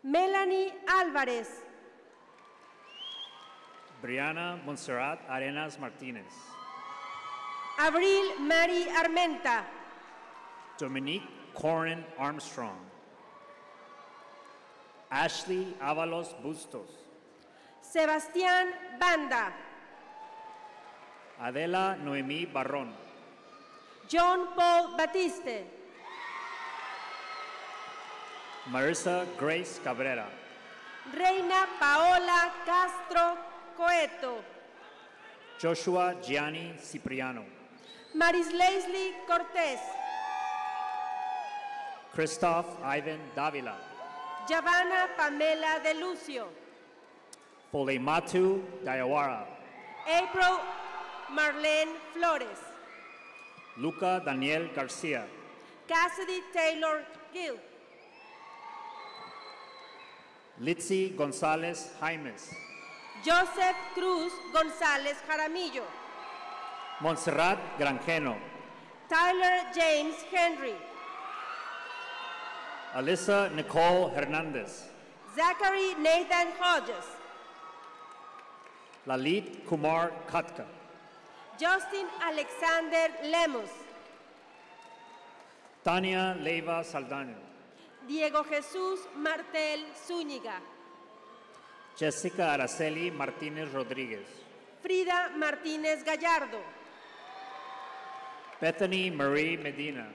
N: Melanie Álvarez.
M: Brianna Montserrat Arenas Martinez.
N: Abril Mari Armenta.
M: Dominique Corin Armstrong. Ashley Avalos Bustos.
N: Sebastián Banda.
M: Adela Noemí Barrón.
N: John Paul Batiste.
M: Marissa Grace Cabrera.
N: Reina Paola Castro Coeto.
M: Joshua Gianni Cipriano.
N: Maris Leslie Cortés.
M: Christoph Ivan Davila.
N: Giovanna Pamela De Lucio.
M: Polematu Dayawara.
N: April Marlene Flores.
M: Luca Daniel Garcia.
N: Cassidy Taylor Gill.
M: Litzy Gonzalez Jaimes.
N: Joseph Cruz González Jaramillo.
M: Montserrat Granjeno.
N: Tyler James Henry.
M: Alyssa Nicole Hernandez.
N: Zachary Nathan Hodges.
M: Lalit Kumar Katka.
N: Justin Alexander Lemos.
M: Tania Leiva Saldaña.
N: Diego Jesús Martel Zúñiga.
M: Jessica Araceli Martínez Rodríguez.
N: Frida Martínez Gallardo.
M: Bethany Marie Medina.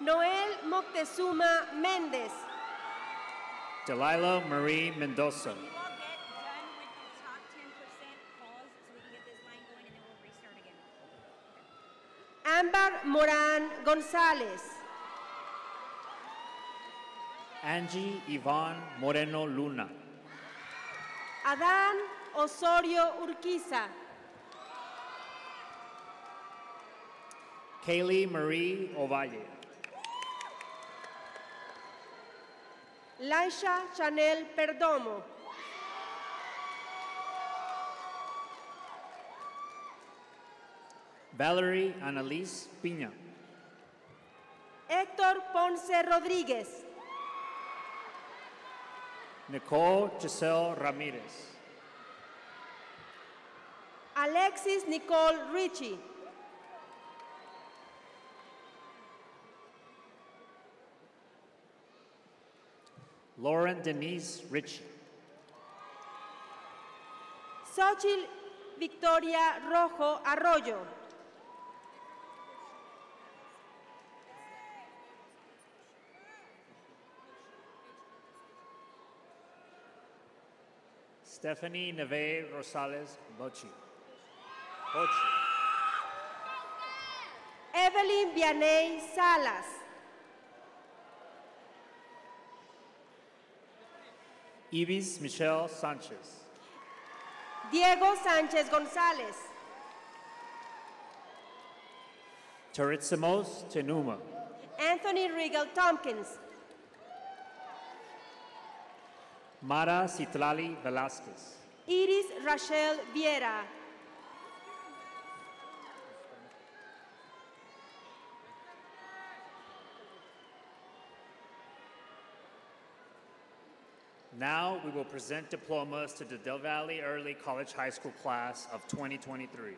N: Noel Moctezuma Méndez.
M: Delilah Marie Mendoza.
N: Ámbar Morán González.
M: Angie Yvonne Moreno Luna.
N: Adán Osorio Urquiza.
M: Kaylee Marie Ovalle.
N: Laisha Chanel Perdomo.
M: Valerie Annalise Piña.
N: Héctor Ponce Rodríguez.
M: Nicole Giselle Ramirez.
N: Alexis Nicole Richie.
M: Lauren Denise Ritchie.
N: Xochitl Victoria Rojo Arroyo.
M: Stephanie Neve Rosales Bochi. Bochi.
N: Evelyn Vianey Salas.
M: Ibis Michelle Sanchez.
N: Diego Sánchez González.
M: Teritsimos Tenuma.
N: Anthony Regal Tompkins.
M: Mara Citlali Velasquez.
N: Iris Rachel Viera.
M: Now we will present diplomas to the Del Valle Early College High School class of 2023.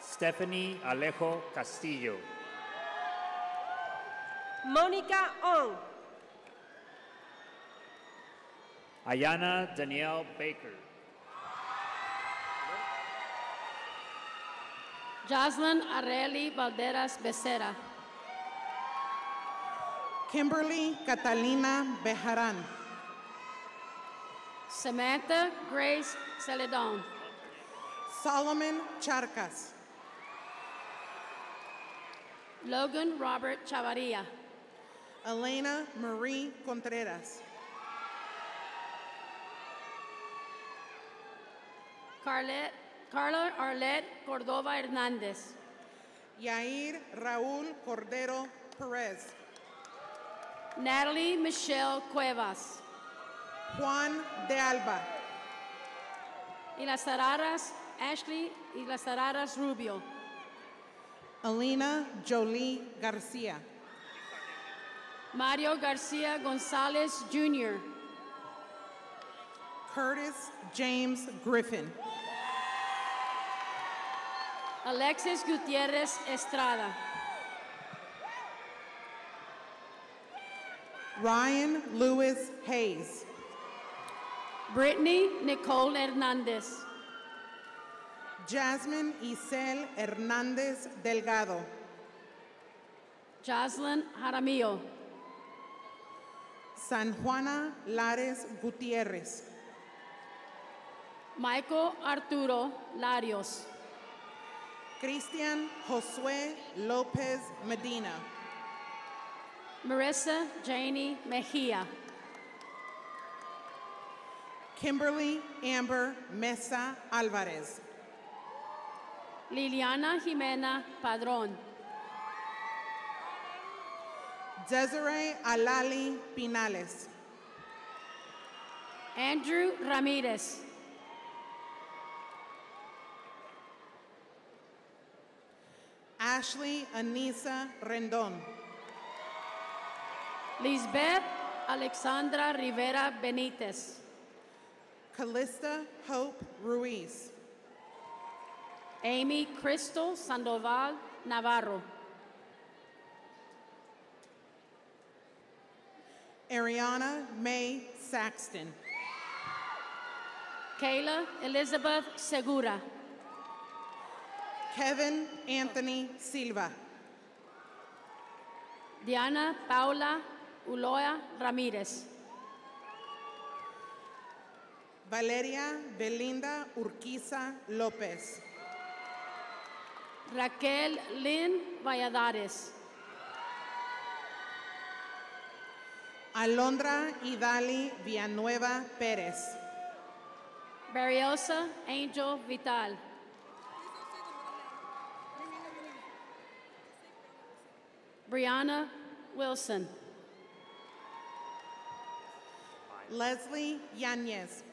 M: Stephanie Alejo Castillo.
N: Mónica Ong.
M: Ayana Danielle Baker.
O: Jocelyn Areli Valderas Becerra.
P: Kimberly Catalina Bejarán.
O: Samantha Grace Celedon.
P: Solomon Charcas.
O: Logan Robert Chavarria.
P: Elena Marie Contreras.
O: Carlet, Carla Arlette Cordova Hernandez.
P: Yair Raúl Cordero Perez.
O: Natalie Michelle Cuevas.
P: Juan de Alba.
O: Y las tararas Ashley y las tararas Rubio.
P: Alina Jolie Garcia.
O: Mario Garcia Gonzalez Jr.
P: Curtis James Griffin.
O: Alexis Gutierrez Estrada.
P: Ryan Lewis Hayes.
O: Brittany Nicole Hernandez.
P: Jasmine Isel Hernández Delgado.
O: Jocelyn Jaramillo.
P: San Juana Lares Gutierrez.
O: Michael Arturo Larios.
P: Cristian Josué López Medina.
O: Marissa Janie Mejia.
P: Kimberly Amber Mesa Alvarez.
O: Liliana Jimena Padrón.
P: Desiree Alali Pinales.
O: Andrew Ramirez.
P: Ashley Anisa Rendon.
O: Lisbeth Alexandra Rivera Benitez.
P: Callista Hope Ruiz.
O: Amy Crystal Sandoval Navarro.
P: Ariana May Saxton.
O: Kayla Elizabeth Segura.
P: Kevin Anthony Silva.
O: Diana Paula Uloa Ramirez.
P: Valeria Belinda Urquiza López.
O: Raquel Lynn Valladares.
P: Alondra Idali Villanueva Pérez.
O: Barriosa Angel Vital. Brianna Wilson.
P: Leslie Yanez.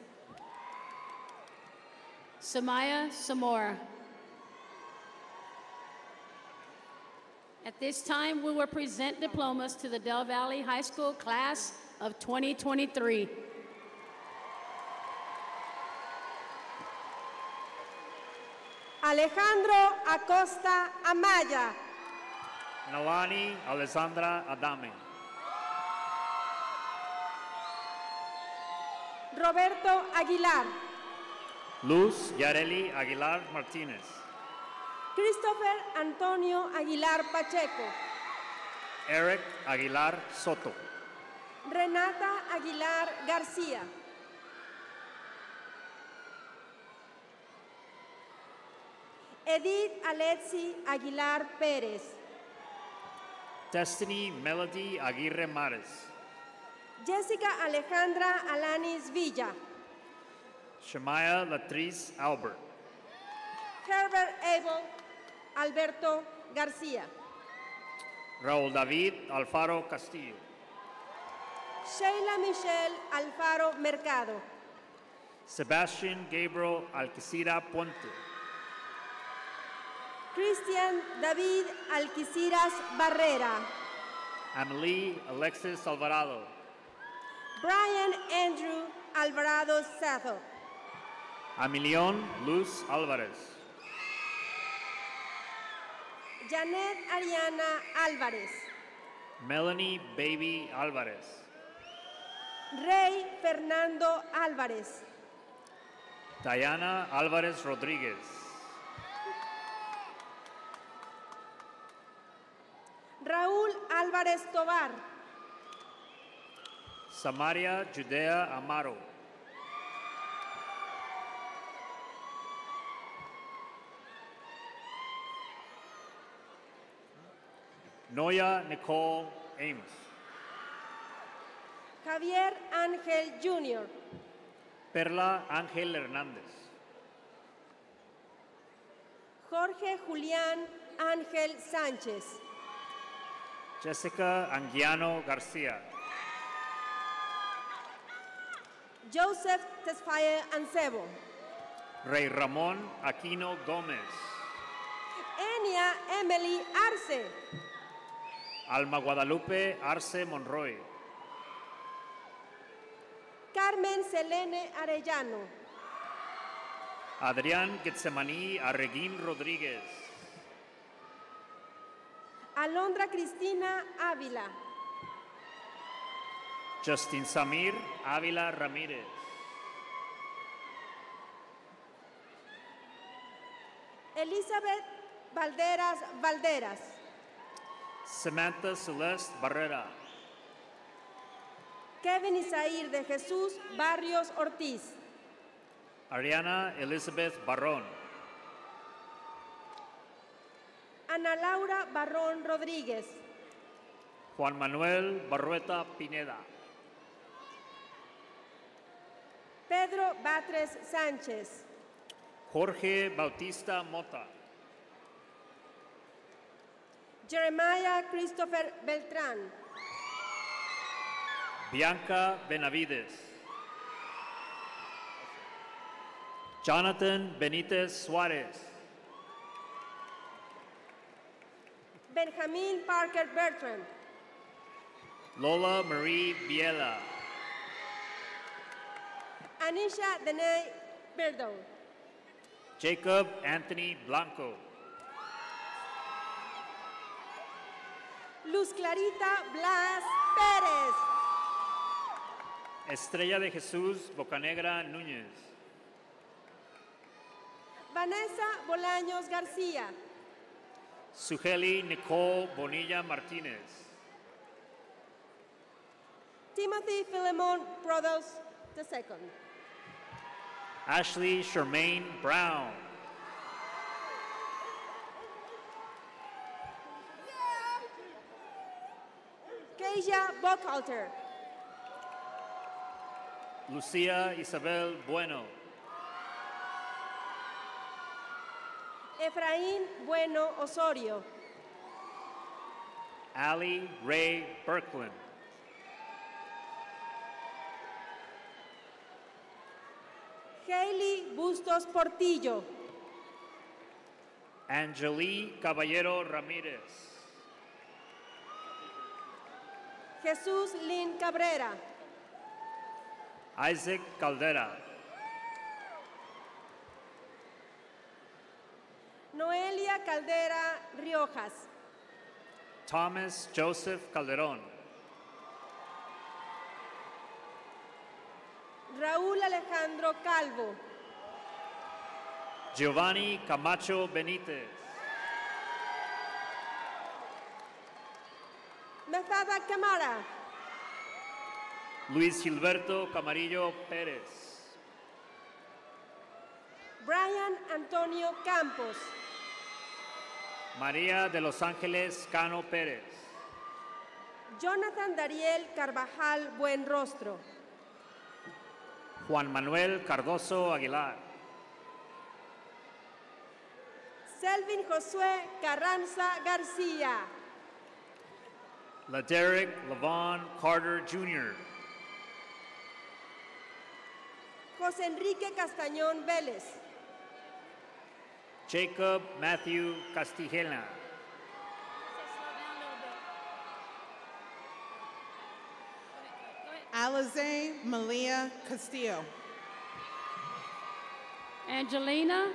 O: Samaya Samora. At this time, we will present diplomas to the Del Valle High School class of 2023.
N: Alejandro Acosta Amaya.
M: Nalani Alessandra Adame.
N: Roberto Aguilar.
M: Luz Yareli Aguilar Martinez.
N: Christopher Antonio Aguilar Pacheco.
M: Eric Aguilar Soto.
N: Renata Aguilar García. Edith Alexi Aguilar Pérez.
M: Destiny Melody Aguirre Mares.
N: Jessica Alejandra Alanis Villa.
M: Shemaya Latriz Albert.
N: Herbert Abel Alberto García.
M: Raúl David Alfaro Castillo.
N: Sheila Michelle Alfaro Mercado.
M: Sebastian Gabriel Alquicira Puente.
N: Cristian David Alquiciras Barrera.
M: Amelie Alexis Alvarado.
N: Brian Andrew Alvarado Sato.
M: Amilion Luz Alvarez.
N: Janet Ariana Álvarez.
M: Melanie Baby Alvarez.
N: Rey Fernando Álvarez.
M: Diana Alvarez Rodriguez.
N: Raúl Álvarez Tobar.
M: Samaria Judea Amaro. Noya Nicole Ames.
N: Javier Ángel Jr.
M: Perla Ángel Hernández.
N: Jorge Julián Ángel Sánchez.
M: Jessica Anguiano García.
N: Joseph Tesfaye Ancebo.
M: Rey Ramón Aquino Gómez.
N: Enia Emily Arce.
M: Alma Guadalupe Arce Monroy.
N: Carmen Selene Arellano.
M: Adrián Getsemaní Arreguín Rodríguez.
N: Alondra Cristina Ávila.
M: Justin Samir Ávila Ramírez.
N: Elizabeth Valderas Valderas.
M: Samantha Celeste Barrera.
N: Kevin Isaír de Jesús Barrios Ortiz.
M: Ariana Elizabeth Barrón.
N: Ana Laura Barrón Rodríguez.
M: Juan Manuel Barrueta Pineda.
N: Pedro Batres Sánchez.
M: Jorge Bautista Mota.
N: Jeremiah Christopher Beltrán.
M: Bianca Benavides. Jonathan Benitez Suarez.
N: Benjamin Parker Bertrand.
M: Lola Marie Biela.
N: Anisha Dene Birdo.
M: Jacob Anthony Blanco.
N: Luz Clarita Blas Pérez.
M: Estrella de Jesús Bocanegra Núñez.
N: Vanessa Bolaños García.
M: Sugeli Nicole Bonilla Martinez.
N: Timothy Philemon Brothers II.
M: Ashley Charmaine Brown.
N: Keisha Buckhalter.
M: Lucia Isabel Bueno.
N: Efraín Bueno Osorio.
M: Ali Ray Birkland.
N: Hailey Bustos Portillo.
M: Angeli Caballero Ramirez.
N: Jesús Lin Cabrera.
M: Isaac Caldera.
N: Noelia Caldera Riojas.
M: Thomas Joseph Calderon.
N: Raúl Alejandro Calvo.
M: Giovanni Camacho Benitez.
N: Mezada Camara.
M: Luis Gilberto Camarillo Pérez.
N: Brian Antonio Campos.
M: María de Los Ángeles Cano Pérez.
N: Jonathan Dariel Carvajal Buenrostro.
M: Juan Manuel Cardoso Aguilar.
N: Selvin Josué Carranza García.
M: LaDerek Levon Carter Jr.
N: José Enrique Castañón Vélez.
M: Jacob Matthew Castijena.
P: Alize Malia Castillo.
O: Angelina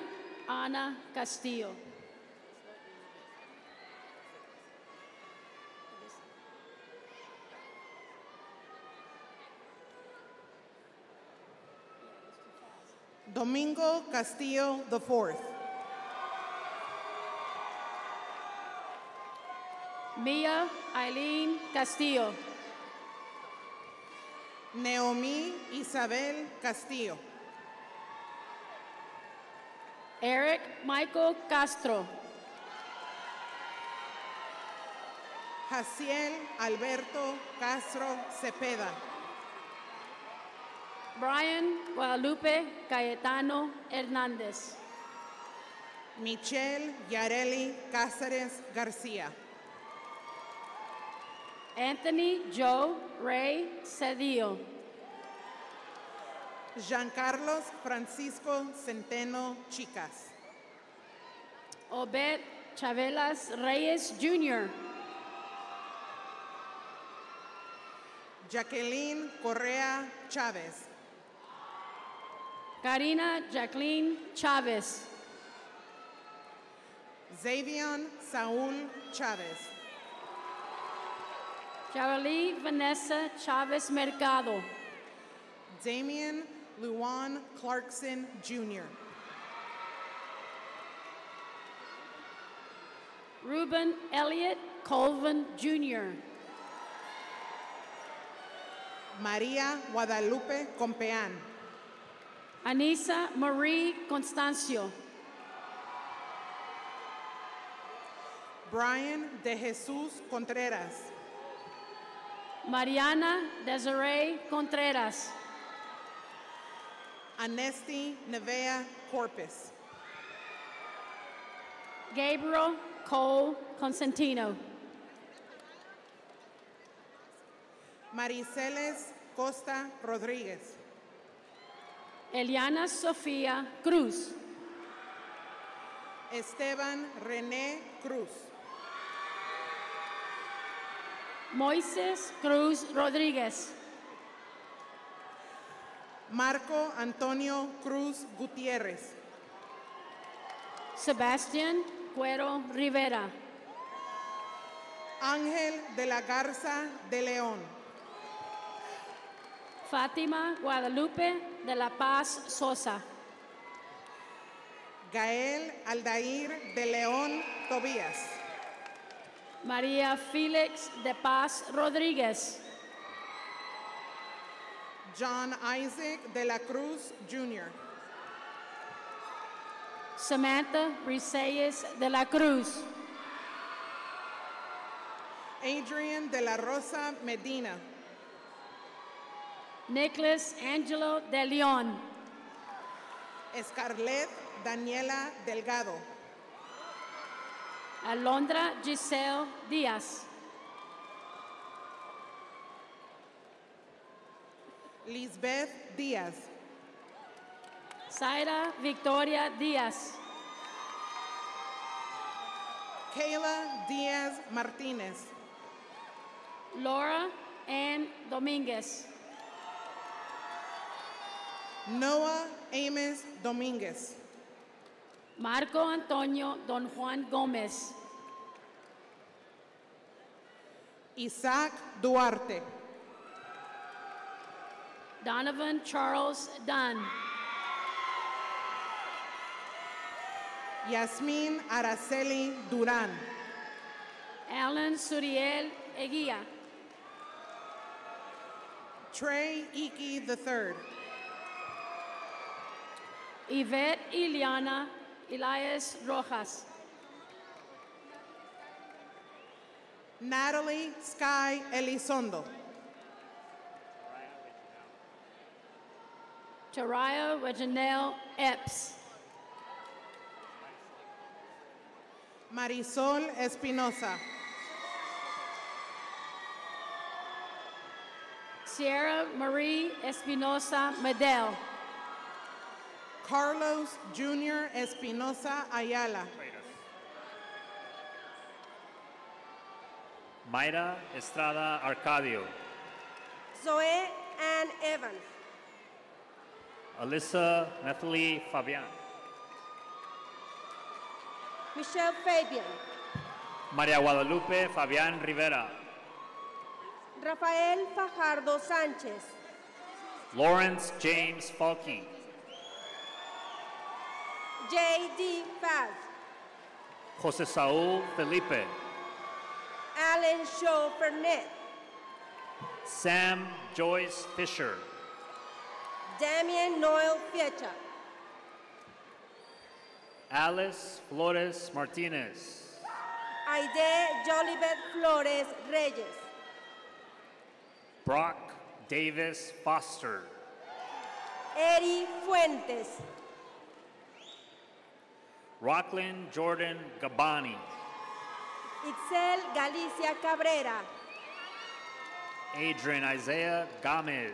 O: Ana Castillo.
P: Domingo Castillo IV.
O: Mia Eileen Castillo.
P: Naomi Isabel Castillo.
O: Eric Michael Castro.
P: Jaciel Alberto Castro Cepeda.
O: Brian Guadalupe Cayetano Hernández.
P: Michelle Yareli Cáceres García.
O: Anthony Joe Ray Cedillo.
P: Giancarlos Francisco Centeno Chicas.
O: Obed Chavelas Reyes Jr.
P: Jacqueline Correa Chávez.
O: Karina Jacqueline Chavez.
P: Xavion Saúl Chávez.
O: Charlie Vanessa Chavez Mercado.
P: Damian Luan Clarkson Jr.
O: Ruben Elliott Colvin Jr.
P: María Guadalupe Compeán.
O: Anisa Marie Constancio.
P: Brian De Jesus Contreras.
O: Mariana Desiree Contreras.
P: Anesti Nevea Corpus.
O: Gabriel Cole Constantino.
P: Mariceles Costa Rodríguez.
O: Eliana Sofía Cruz.
P: Esteban René Cruz.
O: Moises Cruz Rodríguez.
P: Marco Antonio Cruz Gutiérrez.
O: Sebastián Cuero Rivera.
P: Ángel de la Garza de León.
O: Fátima Guadalupe de la Paz Sosa.
P: Gael Aldair de León Tobías.
O: María Félix de Paz Rodríguez.
P: John Isaac de la Cruz Jr.
O: Samantha Briseis de la Cruz.
P: Adrian de la Rosa Medina.
O: Nicholas Angelo De Leon.
P: Scarlett Daniela Delgado.
O: Alondra Giselle Diaz.
P: Lisbeth Díaz.
O: Zaira Victoria Diaz.
P: Kayla Diaz Martinez.
O: Laura Ann Dominguez.
P: Noah Amos Dominguez.
O: Marco Antonio Don Juan Gómez.
P: Isaac Duarte.
O: Donovan Charles Dunn.
P: Yasmin Araceli Durán.
O: Alan Suriel Eguía.
P: Trey Iki III.
O: Yvette Iliana Elias Rojas.
P: Natalie Sky Elizondo.
O: Taraya Reginelle Epps.
P: Marisol Espinosa.
O: Sierra Marie Espinosa Medel.
P: Carlos Jr. Espinosa Ayala.
M: Mayra Estrada Arcadio.
N: Zoe Ann Evans.
M: Alyssa Nathalie Fabian.
N: Michelle Fabian.
M: María Guadalupe Fabián Rivera.
N: Rafael Fajardo Sánchez.
M: Lawrence James Falky.
N: J.D. Faz.
M: José Saúl Felipe.
N: Alan Shaw Fernet.
M: Sam Joyce Fisher.
N: Damien Noel Fiecha.
M: Alice Flores Martinez.
N: Aide Jolibet Flores Reyes.
M: Brock Davis Foster.
N: Eri Fuentes.
M: Rocklyn Jordan Gabani.
N: Itzel Galicia Cabrera.
M: Adrian Isaiah Gomez.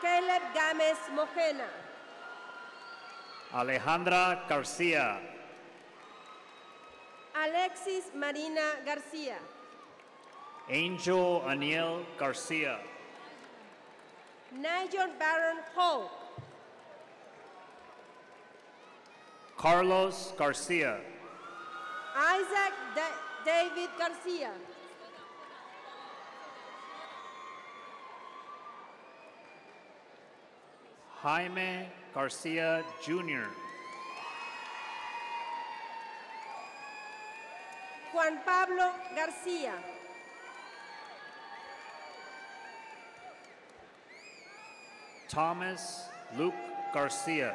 N: Caleb Gámez Mojena.
M: Alejandra Garcia.
N: Alexis Marina García.
M: Angel Aniel Garcia.
N: Nigel Baron Hall.
M: Carlos Garcia.
N: Isaac Da- David Garcia.
M: Jaime Garcia Jr.
N: Juan Pablo García.
M: Thomas Luke Garcia.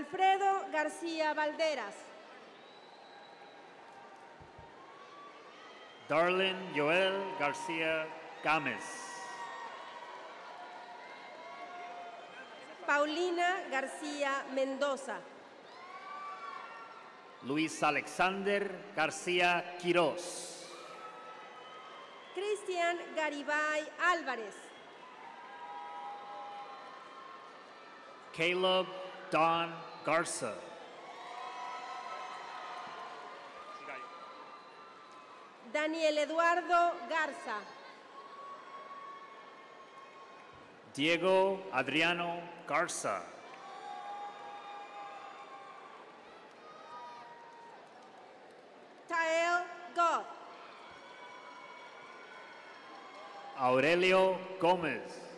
N: Alfredo García Valderas.
M: Darlin Joel Garcia Gámez.
N: Paulina García Mendoza.
M: Luis Alexander Garcia Quiroz.
N: Cristian Garibay Álvarez.
M: Caleb Don Garza.
N: Daniel Eduardo Garza.
M: Diego Adriano Garza.
N: Tael God.
M: Aurelio Gómez.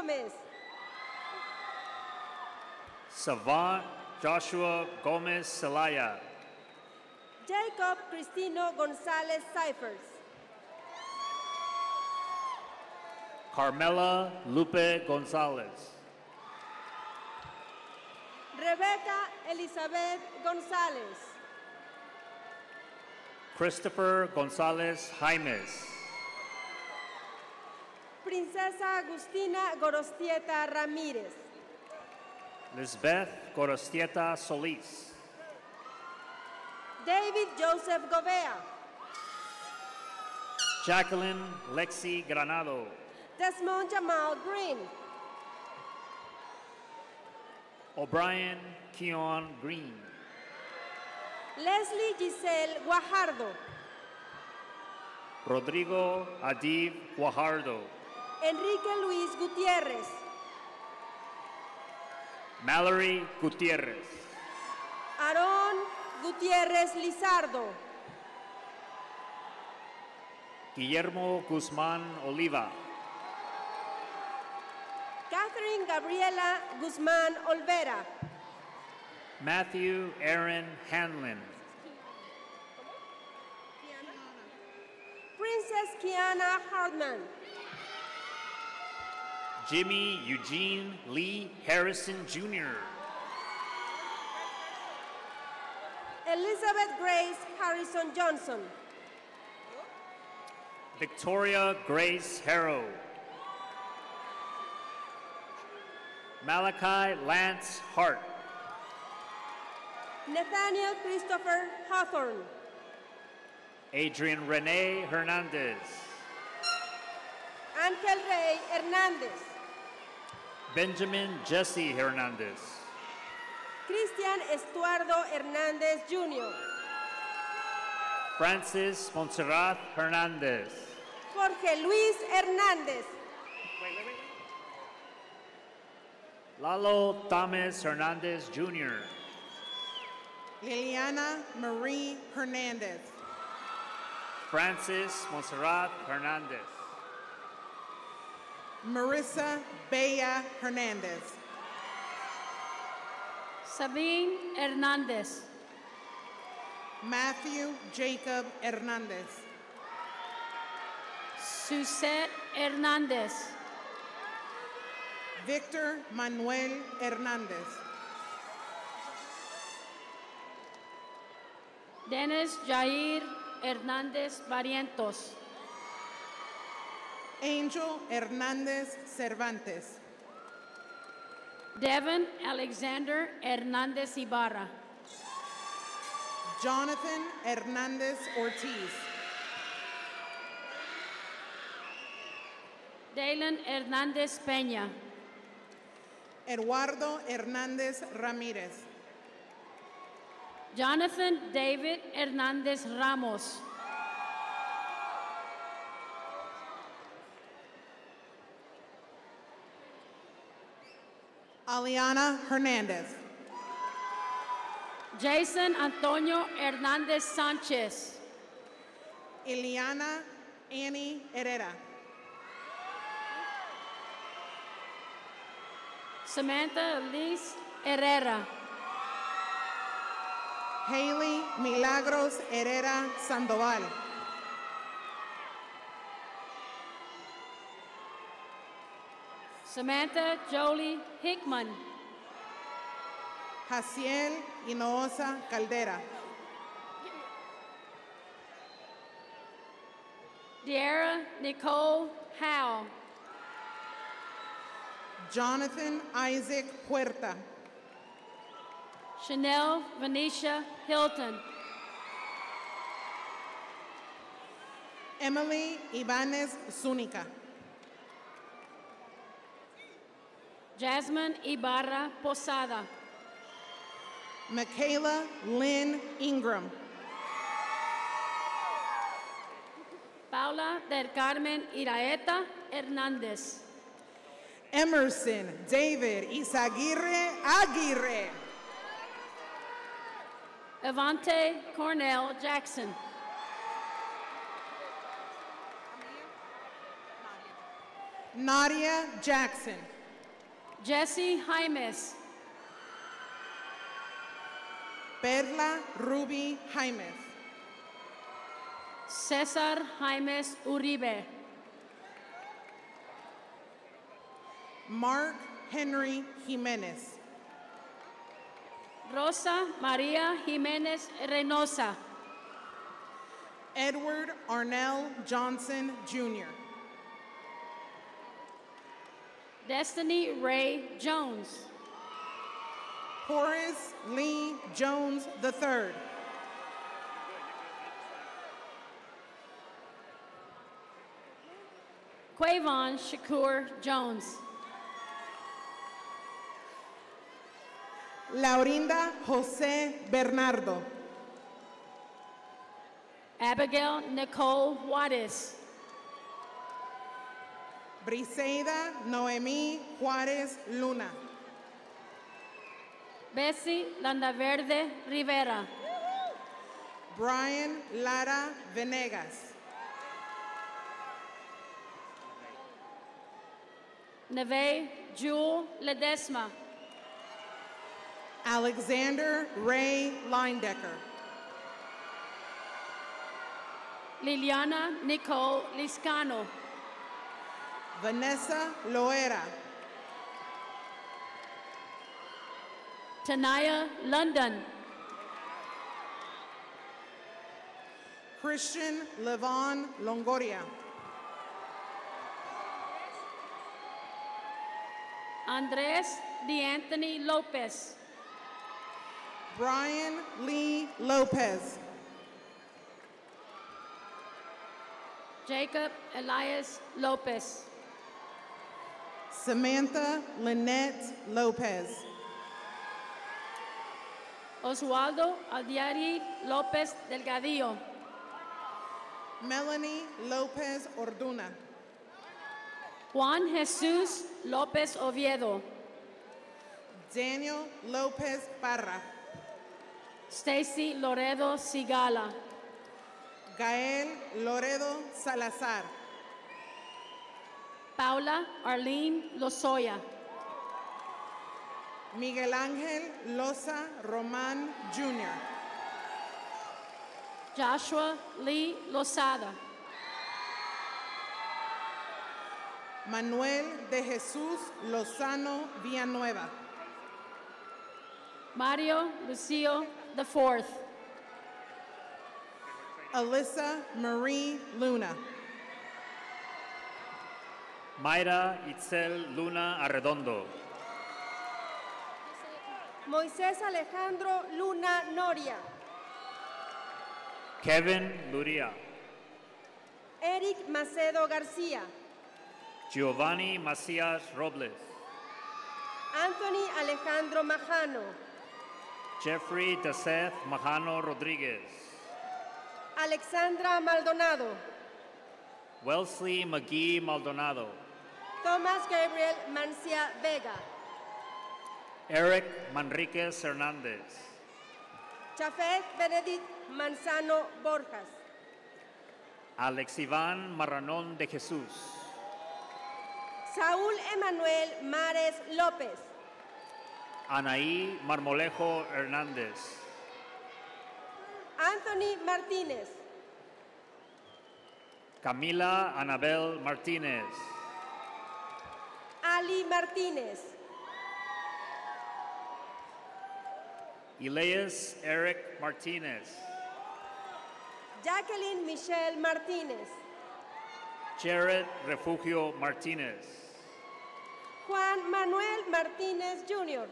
N: Gómez.
M: Savant Joshua Gomez Celaya.
N: Jacob Cristino González Cyphers.
M: Carmela Lupe Gonzalez.
N: Rebecca Elizabeth Gonzalez.
M: Christopher Gonzalez Jaimes.
N: Princesa Agustina Gorostieta Ramírez.
M: Lisbeth Gorostieta Solis.
N: David Joseph Govea.
M: Jacqueline Lexi Granado.
N: Desmond Jamal Green.
M: O'Brien Keon Green.
N: Leslie Giselle Guajardo.
M: Rodrigo Adib Guajardo.
N: Enrique Luis Gutiérrez.
M: Mallory Gutierrez.
N: Aarón Gutiérrez Lizardo.
M: Guillermo Guzman Oliva.
N: Catherine Gabriela Guzmán Olvera.
M: Matthew Aaron Hanlon.
N: Princess Kiana Hartman.
M: Jimmy Eugene Lee Harrison Jr.
N: Elizabeth Grace Harrison Johnson.
M: Victoria Grace Harrow. Malachi Lance Hart.
N: Nathaniel Christopher Hawthorne.
M: Adrian Rene Hernandez.
N: Ángel Rey Hernández.
M: Benjamin Jesse Hernandez.
N: Cristian Estuardo Hernández Jr.
M: Francis Montserrat Hernandez.
N: Jorge Luis Hernández.
M: Lalo Thomas Hernandez Jr.
P: Liliana Marie Hernandez.
M: Francis Montserrat Hernandez.
P: Marissa Bella Hernandez.
O: Sabine Hernandez.
P: Matthew Jacob Hernandez.
O: Suzette Hernandez.
P: Victor Manuel Hernandez.
O: Dennis Jair Hernandez Barrientos.
P: Angel Hernandez Cervantes.
O: Devin Alexander Hernandez Ibarra.
P: Jonathan Hernandez Ortiz.
O: Dalen Hernandez Peña.
P: Eduardo Hernández Ramírez.
O: Jonathan David Hernandez Ramos.
P: Aliana Hernandez.
O: Jason Antonio Hernandez Sanchez.
P: Eliana Annie Herrera.
O: Samantha Elise Herrera.
P: Haley Milagros Herrera Sandoval.
O: Samantha Jolie Hickman.
P: Jaciel Hinojosa Caldera.
O: Deara Nicole Howe.
P: Jonathan Isaac Puerta.
O: Chanel Venetia Hilton.
P: Emily Ibanez Zúñiga.
O: Jasmine Ibarra Posada.
P: Michaela Lynn Ingram.
O: Paula del Carmen Iraeta Hernández.
P: Emerson David Isaguirre Aguirre.
O: Evante Cornell Jackson.
P: Nadia Jackson.
O: Jesse Jaimes.
P: Perla Ruby Jaimes.
O: Cesar Jaimes Uribe.
P: Mark Henry Jimenez.
O: Rosa Maria Jimenez Reynosa.
P: Edward Arnell Johnson, Jr.
O: Destiny Ray Jones.
P: Horace Lee Jones III.
O: Quavon Shakur Jones.
P: Laurinda Jose Bernardo.
O: Abigail Nicole Juarez.
P: Briseida Noemí Juárez Luna.
O: Bessie Landaverde Rivera.
P: Brian Lara Venegas.
O: Neve Jewel Ledesma.
P: Alexander Ray Lindecker.
O: Liliana Nicole Liscano.
P: Vanessa Loera.
O: Tanaya London.
P: Christian Levon Longoria.
O: Andres DeAnthony Lopez.
P: Brian Lee Lopez.
O: Jacob Elias Lopez.
P: Samantha Lynette Lopez.
O: Oswaldo Aldiari Lopez Delgadillo.
P: Melanie Lopez Orduna.
O: Juan Jesus Lopez Oviedo.
P: Daniel Lopez Parra.
O: Stacy Loredo Sigala.
P: Gael Loredo Salazar.
O: Paula Arlene Lozoya.
P: Miguel Ángel Loza Román Jr.
O: Joshua Lee Lozada.
P: Manuel de Jesús Lozano Villanueva.
O: Mario Lucio IV.
P: Alyssa Marie Luna.
M: Mayra Itzel Luna Arredondo.
N: Moisés Alejandro Luna Noria.
M: Kevin Luria.
N: Eric Macedo García.
M: Giovanni Macias Robles.
N: Anthony Alejandro Majano.
M: Jeffrey Deseth Majano Rodriguez.
N: Alexandra Maldonado.
M: Wellesley McGee Maldonado.
N: Thomas Gabriel Mancia Vega.
M: Eric Manriquez Hernandez.
N: Chafet Benedict Manzano Borjas.
M: Alex Iván Marranón de Jesús.
N: Saúl Emanuel Mares López.
M: Anaí Marmolejo Hernández.
N: Anthony Martínez.
M: Camila Anabel Martínez.
N: Ali Martínez.
M: Elias Eric Martínez.
N: Jacqueline Michelle Martínez.
M: Jared Refugio Martínez.
N: Juan Manuel Martínez Jr.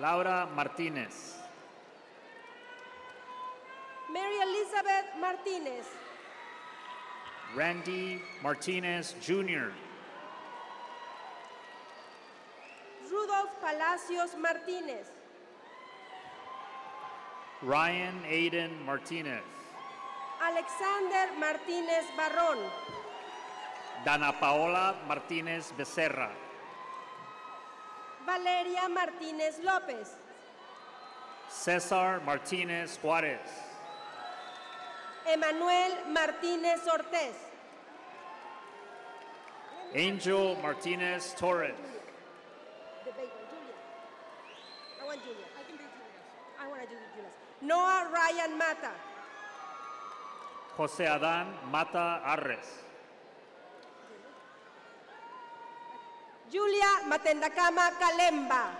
M: Laura Martínez.
N: Mary Elizabeth Martínez.
M: Randy Martínez Jr.
N: Palacios Martínez.
M: Ryan Aiden Martínez.
N: Alexander Martínez Barrón.
M: Dana Paola Martínez Becerra.
N: Valeria Martínez López.
M: César Martínez Juárez.
N: Emanuel Martínez Ortez.
M: Angel Martínez Torres.
N: The big one, Julia. I want Julia. I can do Julia. I want to do Julia's. Noah Ryan Mata.
M: José Adán Mata Arres.
N: Julia Matendakama Kalemba.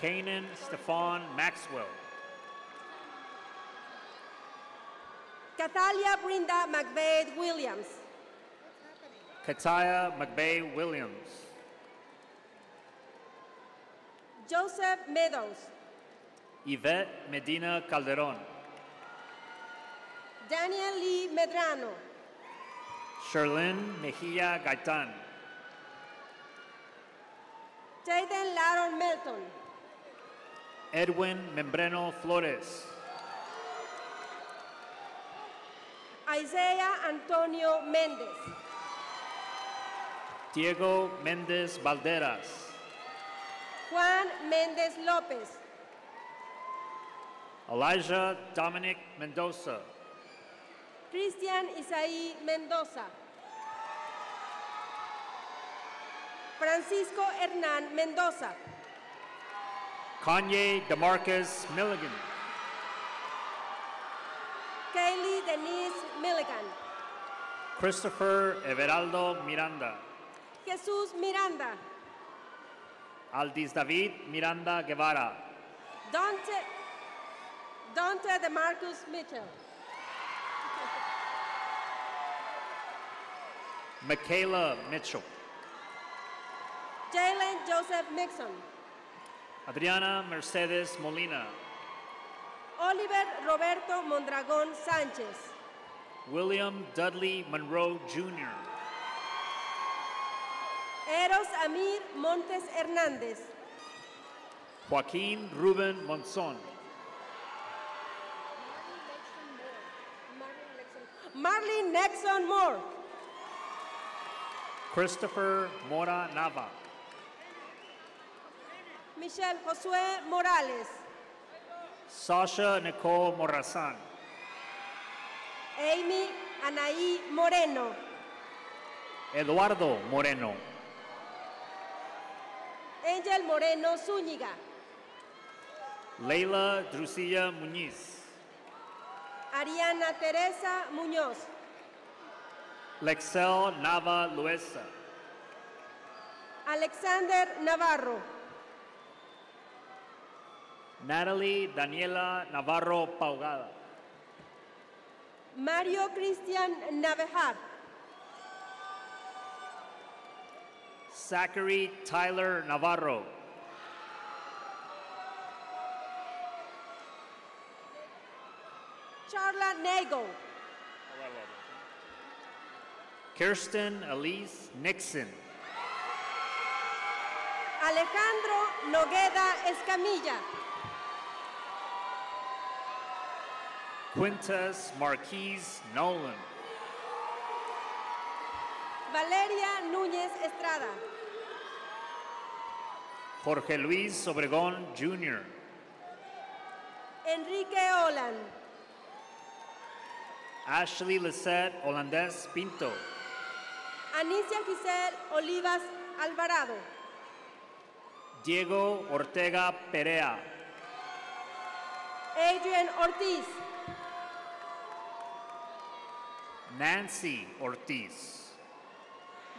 M: Kanan Stefan Maxwell.
N: Catalia Brinda McVeigh Williams.
M: Kataya McVeigh Williams.
N: Joseph Meadows.
M: Yvette Medina Calderon.
N: Daniel Lee Medrano.
M: Sherlyn Mejia Gaitan.
N: Jaden Laron Melton.
M: Edwin Membreno Flores.
N: Isaiah Antonio Mendez.
M: Diego Mendez Valderas.
N: Juan Méndez López.
M: Elijah Dominic Mendoza.
N: Cristian Isaí Mendoza. Francisco Hernán Mendoza.
M: Kanye DeMarcus Milligan.
N: Kaylee Denise Milligan.
M: Christopher Everaldo Miranda.
N: Jesús Miranda.
M: Aldis David Miranda Guevara.
N: Dante, Dante DeMarcus Mitchell.
M: Michaela Mitchell.
N: Jalen Joseph Mixon.
M: Adriana Mercedes Molina.
N: Oliver Roberto Mondragón Sánchez.
M: William Dudley Monroe Jr.
N: Eros Amir Montes Hernández.
M: Joaquin Ruben Monzon.
N: Marlene Nexon Moore.
M: Christopher Mora Nava.
N: Michelle Josué Morales.
M: Sasha Nicole Morazan.
N: Amy Anaí Moreno.
M: Eduardo Moreno.
N: Angel Moreno Zúñiga.
M: Leila Drusilla Muñiz.
N: Ariana Teresa Muñoz.
M: Lexel Nava Luesa.
N: Alexander Navarro.
M: Natalie Daniela Navarro Paugada.
N: Mario Cristian Navejar.
M: Zachary Tyler Navarro.
N: Charla Nago.
M: Kirsten Elise Nixon.
N: Alejandro Nogueda Escamilla.
M: Quintus Marquise Nolan.
N: Valeria Núñez Estrada.
M: Jorge Luis Obregón Jr.
N: Enrique Olan.
M: Ashley Lisette Holandés Pinto.
N: Anicia Giselle Olivas Alvarado.
M: Diego Ortega Perea.
N: Adrian Ortiz.
M: Nancy Ortiz.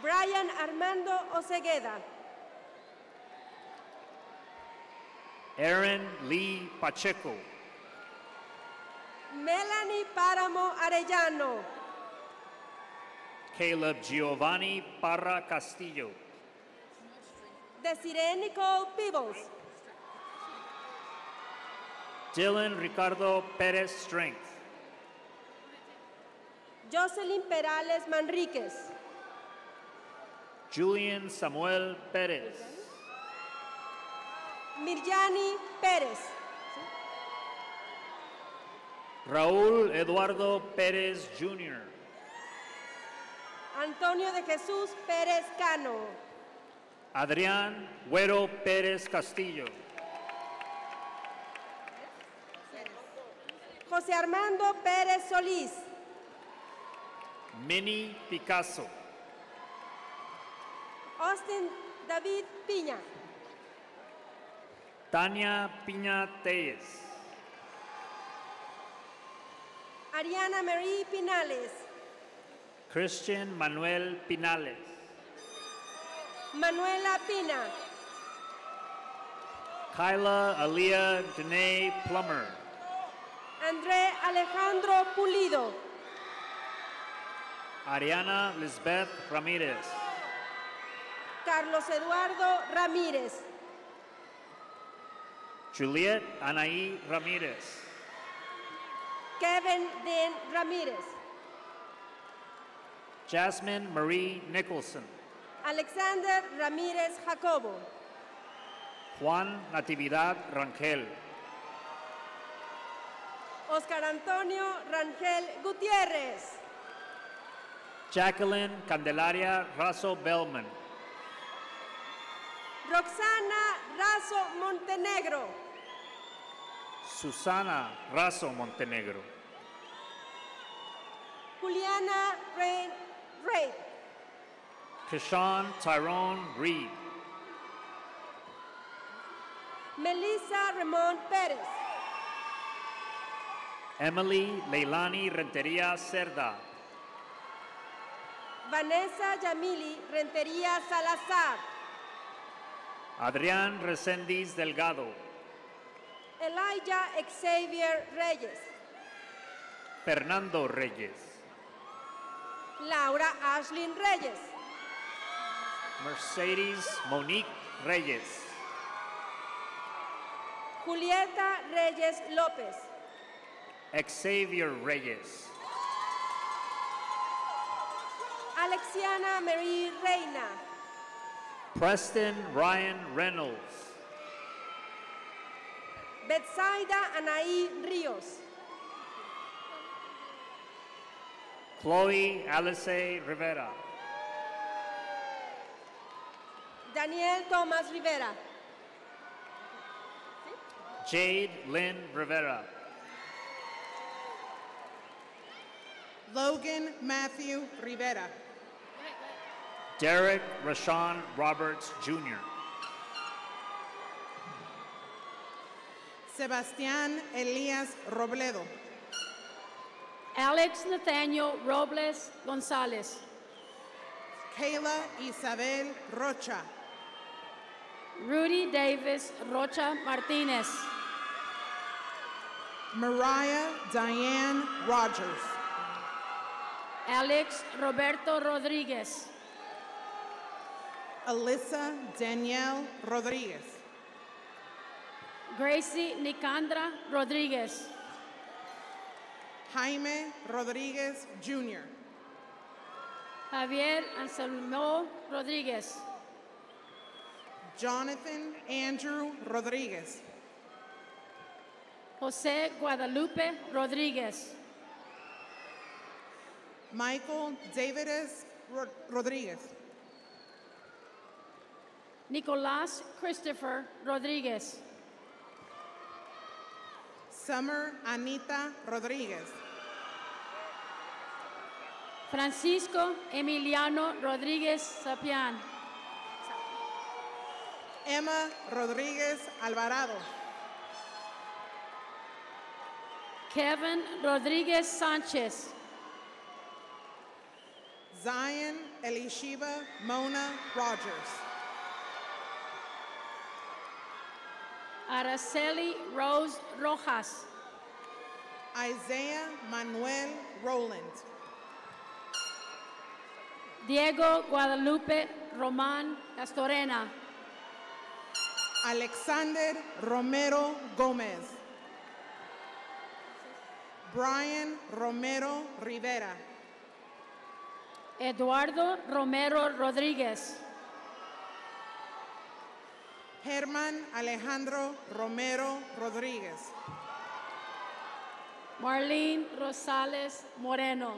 N: Brian Armando Ocegueda.
M: Aaron Lee Pacheco.
N: Melanie Páramo Arellano.
M: Caleb Giovanni Parra Castillo.
N: Desiree Nicole Peebles.
M: Dylan Ricardo Perez Strength.
N: Jocelyn Perales Manríquez.
M: Julian Samuel Perez.
N: Mirjani Pérez.
M: Raúl Eduardo Pérez Jr.
N: Antonio de Jesús Pérez Cano.
M: Adrián Güero Pérez Castillo.
N: José Armando Pérez Solís.
M: Minnie Picasso.
N: Austin David Piña.
M: Tania Piña Telles.
N: Ariana Marie Pinales.
M: Christian Manuel Pinales.
N: Manuela Pina.
M: Kyla Aaliyah Danae Plummer.
N: André Alejandro Pulido,
M: Ariana Lisbeth Ramirez.
N: Carlos Eduardo Ramírez,
M: Juliet Anaí Ramirez.
N: Kevin Den Ramírez,
M: Jasmine Marie Nicholson.
N: Alexander Ramírez Jacobo,
M: Juan Natividad Rangel.
N: Oscar Antonio Rangel Gutiérrez,
M: Jacqueline Candelaria Razo Bellman.
N: Roxana Razo Montenegro,
M: Susana Razo Montenegro.
N: Juliana Rey, Rey,
M: Kishan Tyrone Reed.
N: Melissa Ramón Pérez,
M: Emily Leilani Renteria Cerda.
N: Vanessa Yamili Rentería Salazar,
M: Adrián Resendiz Delgado.
N: Elijah Xavier Reyes,
M: Fernando Reyes.
N: Laura Ashlyn Reyes,
M: Mercedes Monique Reyes.
N: Julieta Reyes López,
M: Xavier Reyes.
N: Alexiana Marie Reina,
M: Preston Ryan Reynolds.
N: Betsaida Anaí Ríos,
M: Chloe Alice Rivera.
N: Daniel Tomás Rivera,
M: Jade Lynn Rivera.
P: Logan Matthew Rivera.
M: Derek Rashawn Roberts Jr.
P: Sebastián Elías Robledo.
O: Alex Nathaniel Robles Gonzalez.
P: Kayla Isabel Rocha.
O: Rudy Davis Rocha Martinez.
P: Mariah Diane Rogers.
O: Alex Roberto Rodriguez.
P: Alyssa Danielle Rodriguez.
O: Gracie Nicandra Rodriguez.
P: Jaime Rodriguez Jr.
O: Javier Anselmo Rodriguez.
P: Jonathan Andrew Rodriguez.
O: Jose Guadalupe Rodriguez.
P: Michael Davides Ro- Rodriguez.
O: Nicolás Christopher Rodriguez.
P: Summer Anita Rodriguez.
O: Francisco Emiliano Rodriguez Sapian.
P: Emma Rodriguez Alvarado.
O: Kevin Rodriguez Sanchez.
P: Zion Elishiba Mona Rogers.
O: Araceli Rose Rojas.
P: Isaiah Manuel Rowland.
O: Diego Guadalupe Román Castorena.
P: Alexander Romero Gomez. Brian Romero Rivera.
O: Eduardo Romero Rodríguez.
P: Germán Alejandro Romero Rodríguez.
O: Marlene Rosales Moreno.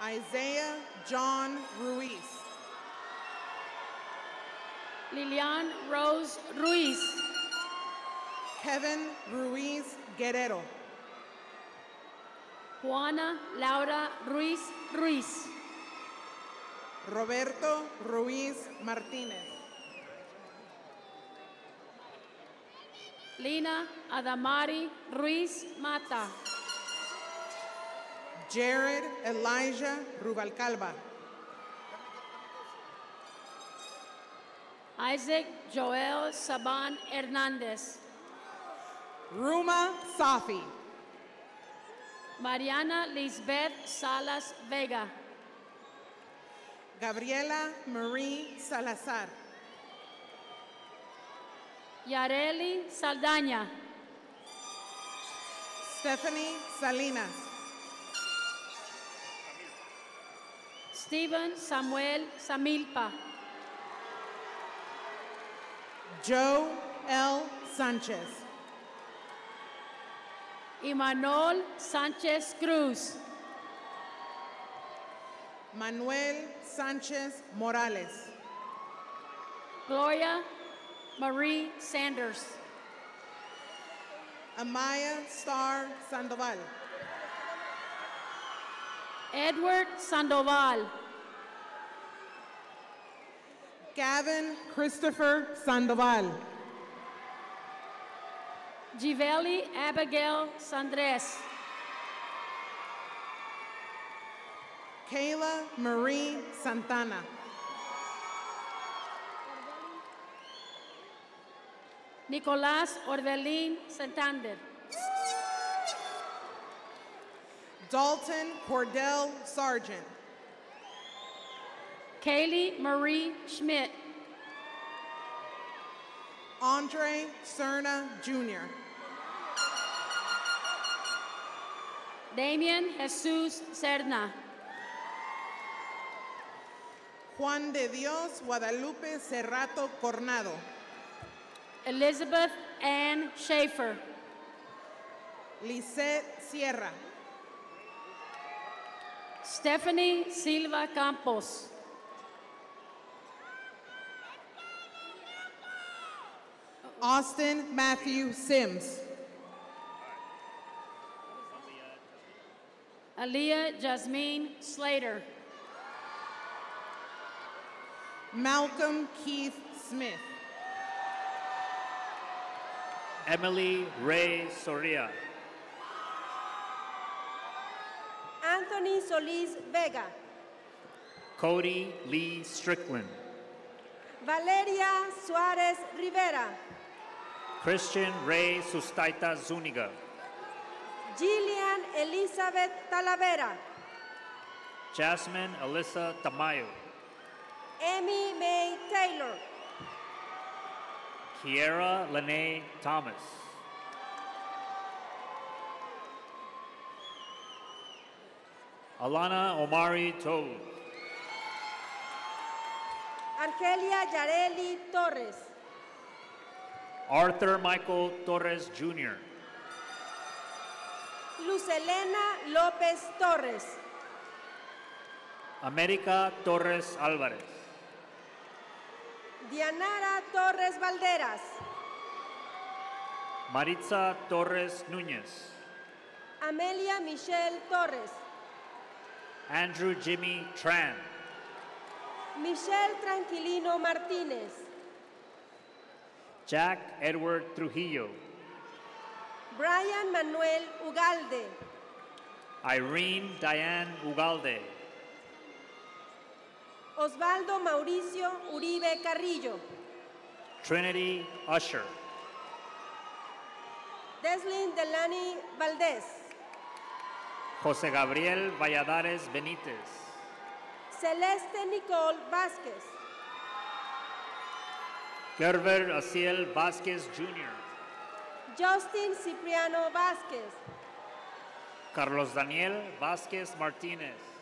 P: Isaiah John Ruiz.
O: Lilian Rose Ruiz.
P: Kevin Ruiz Guerrero.
O: Juana Laura Ruiz Ruiz.
P: Roberto Ruiz Martínez.
O: Lina Adamari Ruiz Mata.
P: Jared Elijah Rubalcaba.
O: Isaac Joel Saban Hernandez.
P: Ruma Safi.
O: Mariana Lisbeth Salas Vega.
P: Gabriela Marie Salazar.
O: Yareli Saldaña.
P: Stephanie Salinas.
O: Stephen Samuel Samilpa.
P: Joe L. Sanchez.
O: Imanol Sánchez Cruz.
P: Manuel Sanchez Morales.
O: Gloria Marie Sanders.
P: Amaya Star Sandoval.
O: Edward Sandoval.
P: Gavin Christopher Sandoval.
O: Givelli Abigail Sandres.
P: Kayla Marie Santana.
O: Nicolás Orbelín Santander.
P: Dalton Cordell Sargent.
O: Kaylee Marie Schmidt.
P: Andre Cerna Jr.
O: Damian Jesus Cerna.
P: Juan de Dios Guadalupe Cerrato Cornado.
O: Elizabeth Ann Schaefer.
P: Lisette Sierra.
O: Stephanie Silva Campos.
P: Austin Matthew Sims.
O: Aliyah Jasmine Slater.
P: Malcolm Keith Smith.
M: Emily Ray Soria.
N: Anthony Solis Vega.
M: Cody Lee Strickland.
N: Valeria Suarez Rivera.
M: Christian Ray Sustaita Zuniga.
N: Gillian Elizabeth Talavera.
M: Jasmine Alyssa Tamayo.
N: Amy May Taylor.
M: Kiera Lene Thomas. Alana Omari Toad.
N: Angelia Yareli Torres.
M: Arthur Michael Torres Jr.
N: Luz Elena López Torres.
M: America Torres Alvarez.
N: Dianara Torres Valderas.
M: Maritza Torres Núñez.
N: Amelia Michelle Torres.
M: Andrew Jimmy Tran.
N: Michelle Tranquilino Martínez.
M: Jack Edward Trujillo.
N: Brian Manuel Ugalde.
M: Irene Diane Ugalde.
N: Osvaldo Mauricio Uribe Carrillo.
M: Trinity Usher.
N: Deslin Delani Valdez.
M: José Gabriel Valladares Benítez.
N: Celeste Nicole Vázquez.
M: Gerber Aciel Vázquez Jr.
N: Justin Cipriano Vázquez.
M: Carlos Daniel Vázquez Martínez.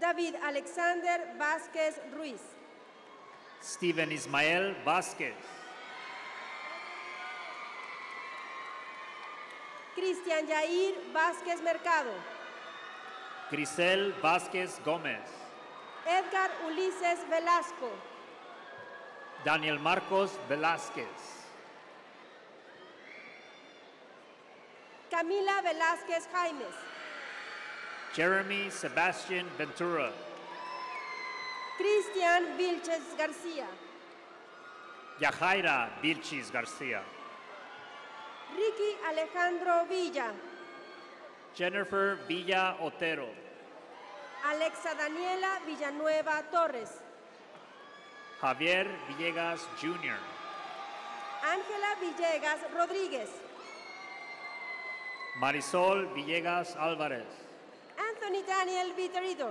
N: David Alexander Vázquez Ruiz.
M: Steven Ismael Vázquez.
N: Cristian Yair Vázquez Mercado.
M: Grisel Vázquez Gómez.
N: Edgar Ulises Velasco.
M: Daniel Marcos Velázquez.
N: Camila Velázquez Jaimes.
M: Jeremy Sebastian Ventura.
N: Cristian Vilches García.
M: Yajaira Vilchis Garcia.
N: Ricky Alejandro Villa.
M: Jennifer Villa Otero.
N: Alexa Daniela Villanueva Torres.
M: Javier Villegas Jr.,
N: Ángela Villegas Rodríguez,
M: Marisol Villegas Alvarez,
N: Anthony Daniel Vitorito,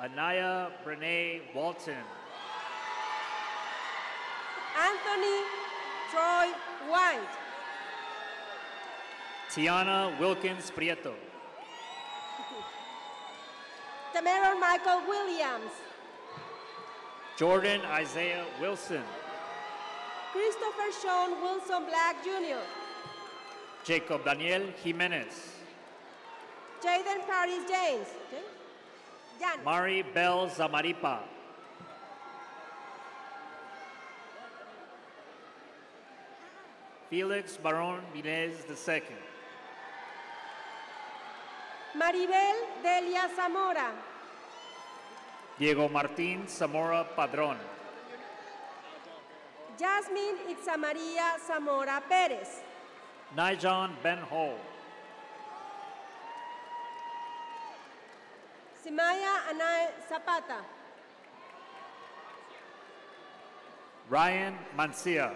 M: Anaya Brene Walton,
N: Anthony Troy White,
M: Tiana Wilkins Prieto,
N: Tamara Michael Williams,
M: Jordan Isaiah Wilson,
N: Christopher Sean Wilson Black Jr.,
M: Jacob Daniel Jimenez,
N: Jaden Paris James, Jan,
M: Mari Bell Zamaripa, Felix Baron Vinez II,
N: Maribel Delia Zamora,
M: Diego Martín Zamora Padrón,
N: Jasmine Itzamaria Zamora Pérez,
M: Nijon Ben Ho,
N: Simaya Anay Zapata,
M: Ryan Mancia,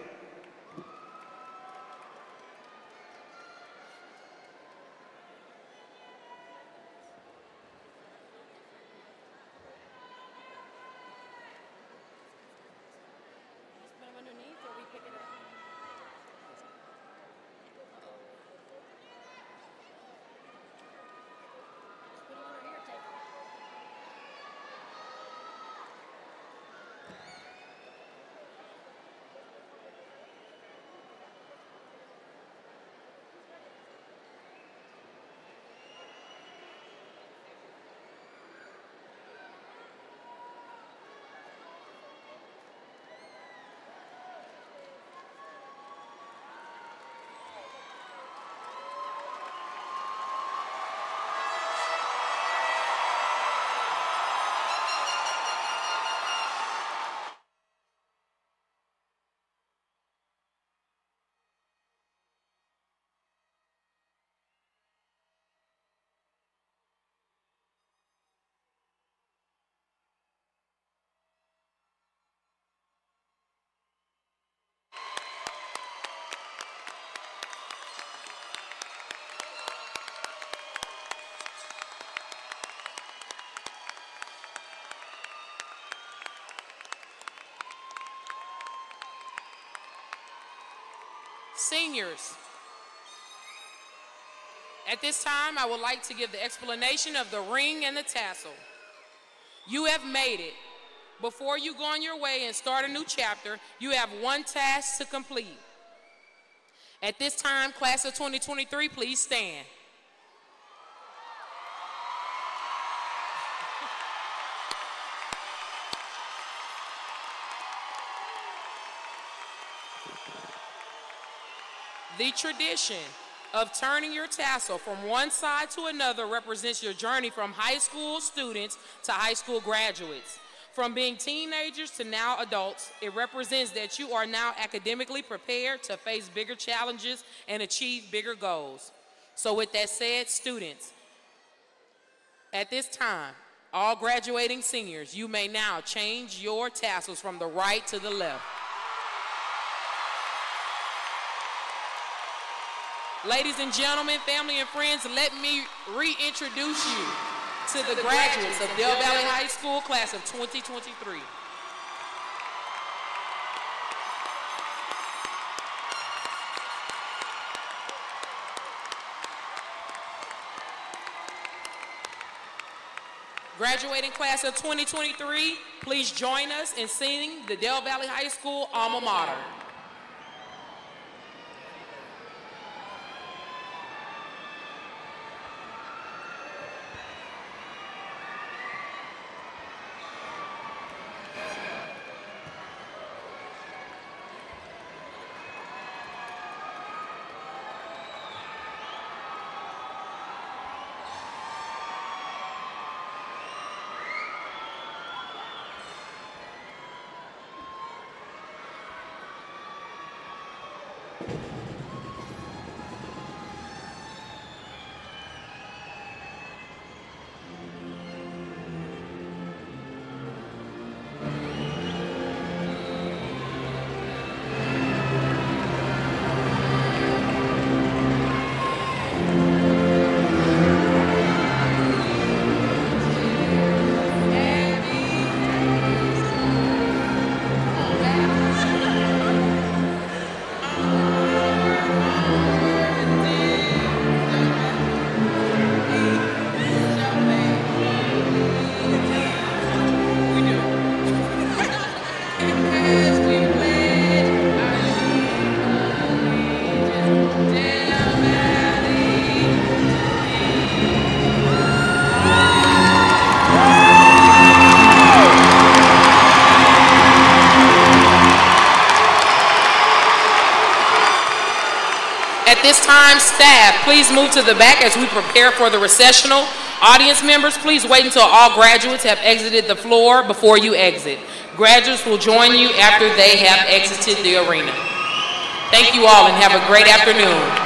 C: Seniors, at this time, I would like to give the explanation of the ring and the tassel. You have made it. Before you go on your way and start a new chapter, you have one task to complete. At this time, class of 2023, please stand. The tradition of turning your tassel from one side to another represents your journey from high school students to high school graduates. From being teenagers to now adults, it represents that you are now academically prepared to face bigger challenges and achieve bigger goals. So, with that said, students, at this time, all graduating seniors, you may now change your tassels from the right to the left. Ladies and gentlemen, family and friends, let me reintroduce you to the graduates of Del Valle High School class of 2023. Graduating class of 2023, please join us in singing the Del Valle High School alma mater.
Q: time, staff, please move to the back as we prepare for the recessional. Audience members, please wait until all graduates have exited the floor before you exit. Graduates will join you after they have exited the arena. Thank you all and have a great afternoon.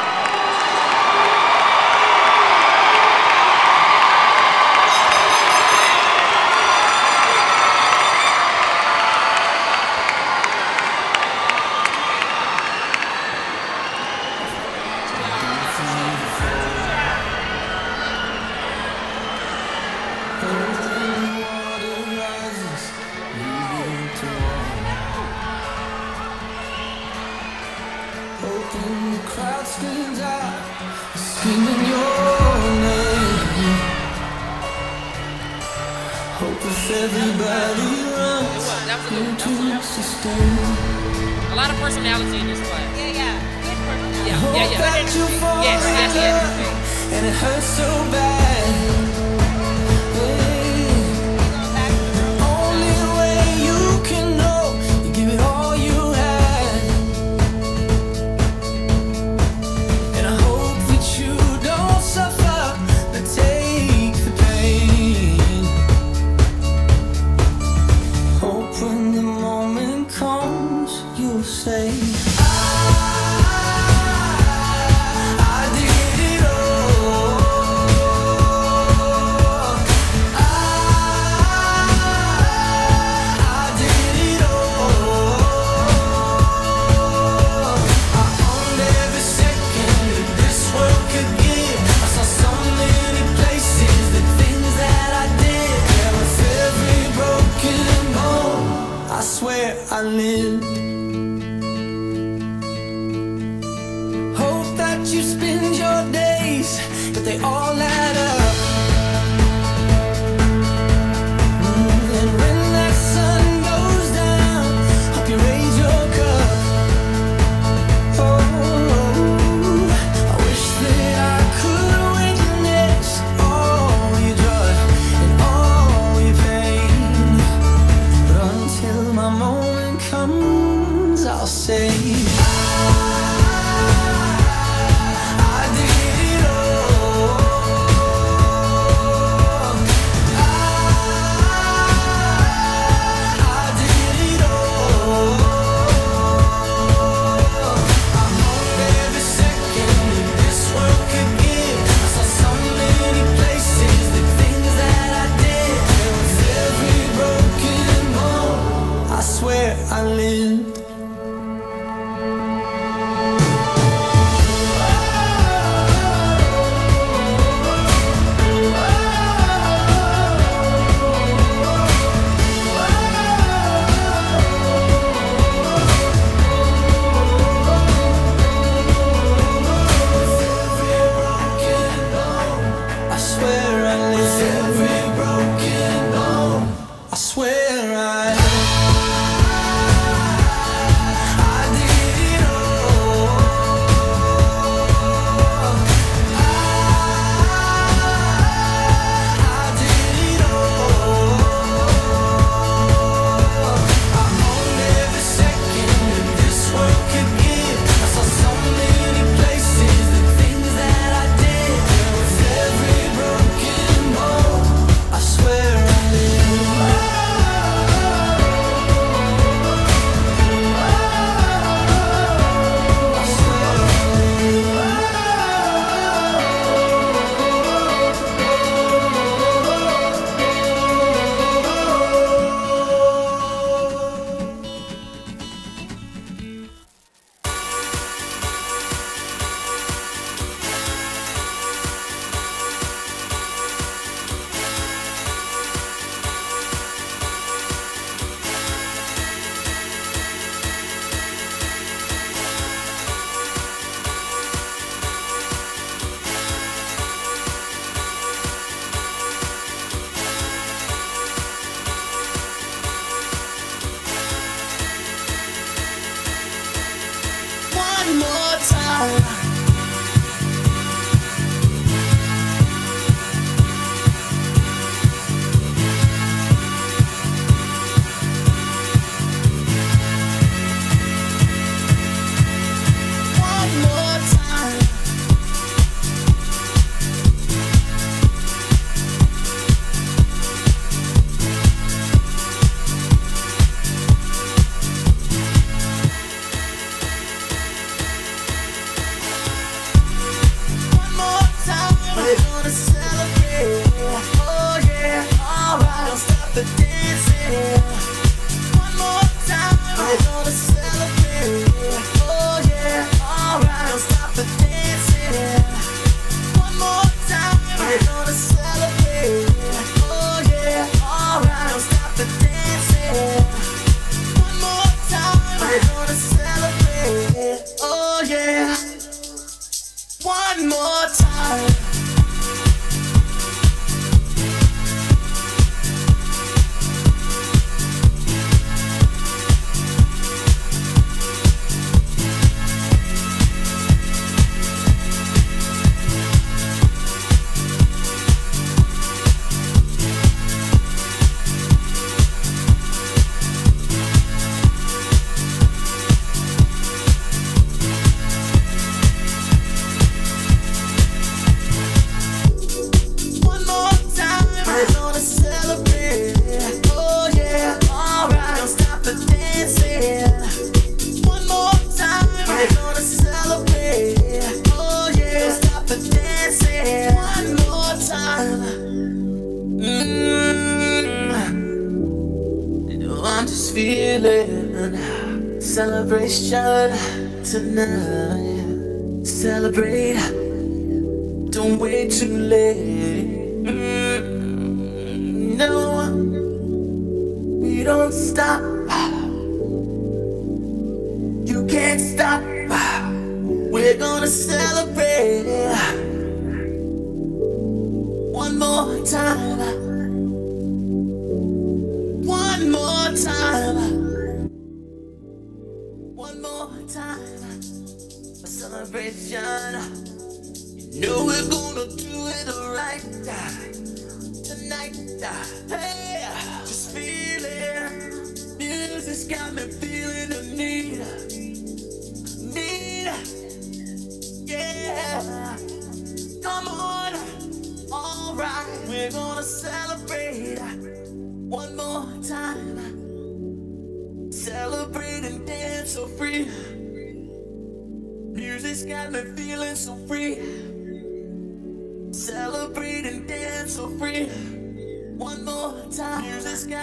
B: question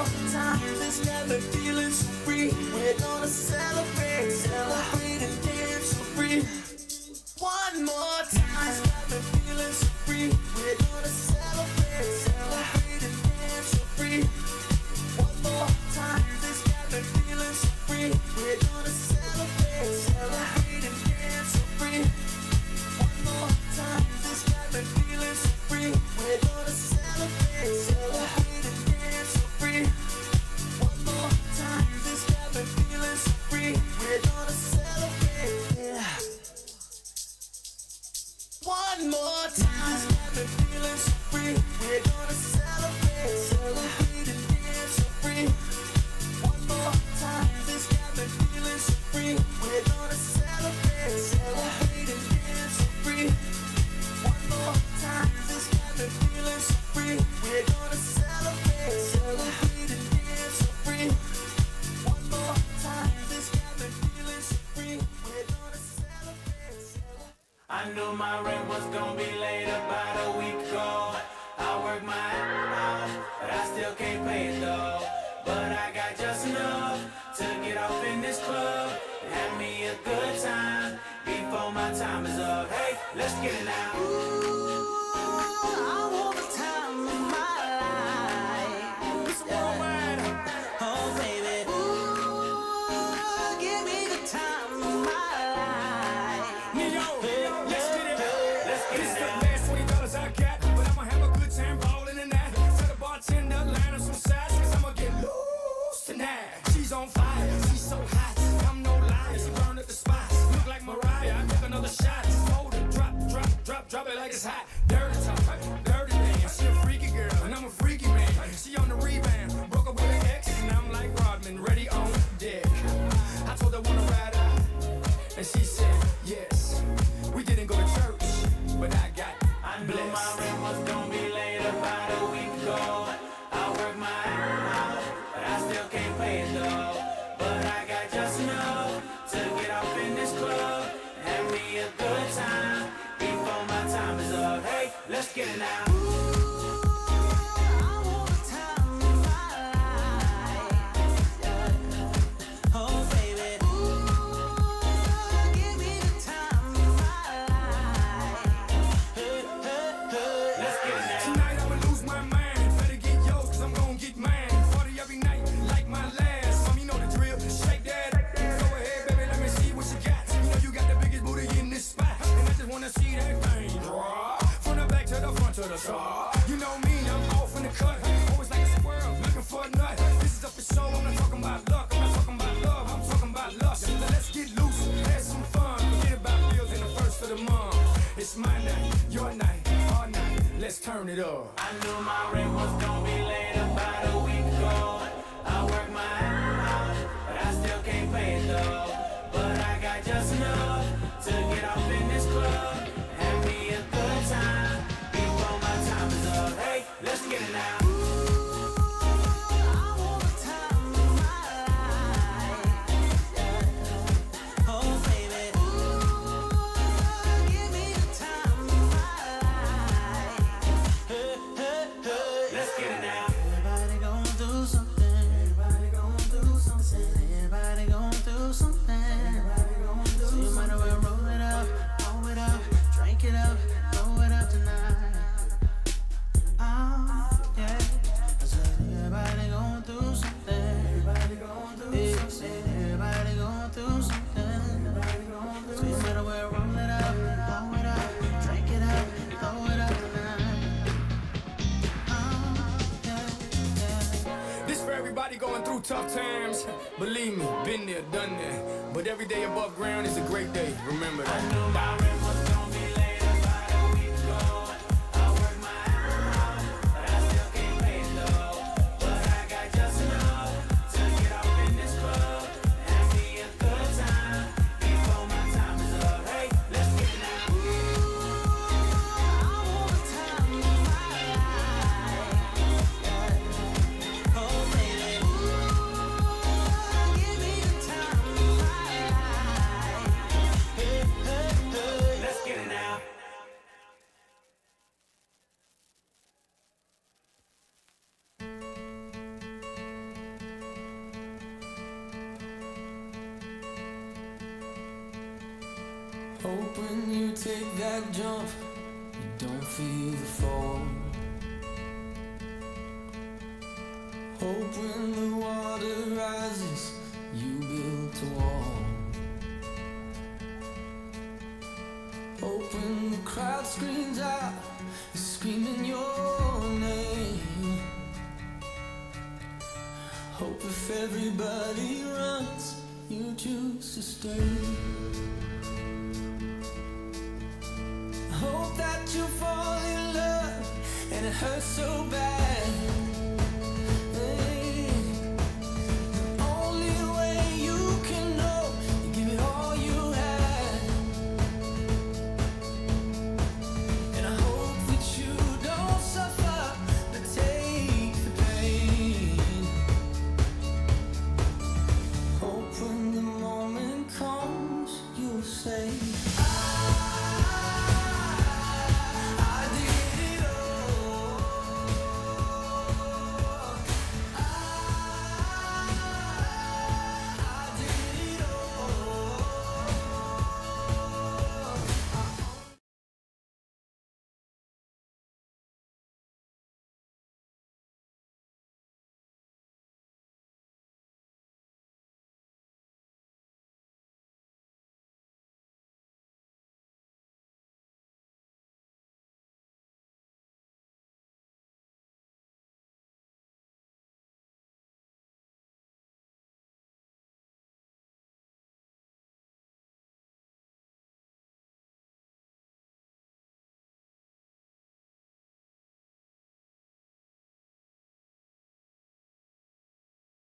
B: more time. This never feeling so free. We're gonna celebrate, celebrate and dance so free. One more time. This never feeling so free. We're gonna more time.
R: I knew my rent was gonna be late about a week ago. I work my ass off, but I still can't pay it though. But I got just enough to get off in this club and have me a good time before my time is up. Hey, let's get it
S: out. bartender, line up some sides, cause I'ma get loose tonight. She's on fire, she's so hot, I'm no
R: liar, she burned at the
S: spot. Look like Mariah, I took another shot, hold it, drop, drop, drop, drop it like it's hot. turn it up.
R: I knew my rent was gonna be late about a week ago. I worked my ass off, but I still can't pay it though.
S: Tough times, believe me, been there, done that. But every day above ground is a great day, remember that.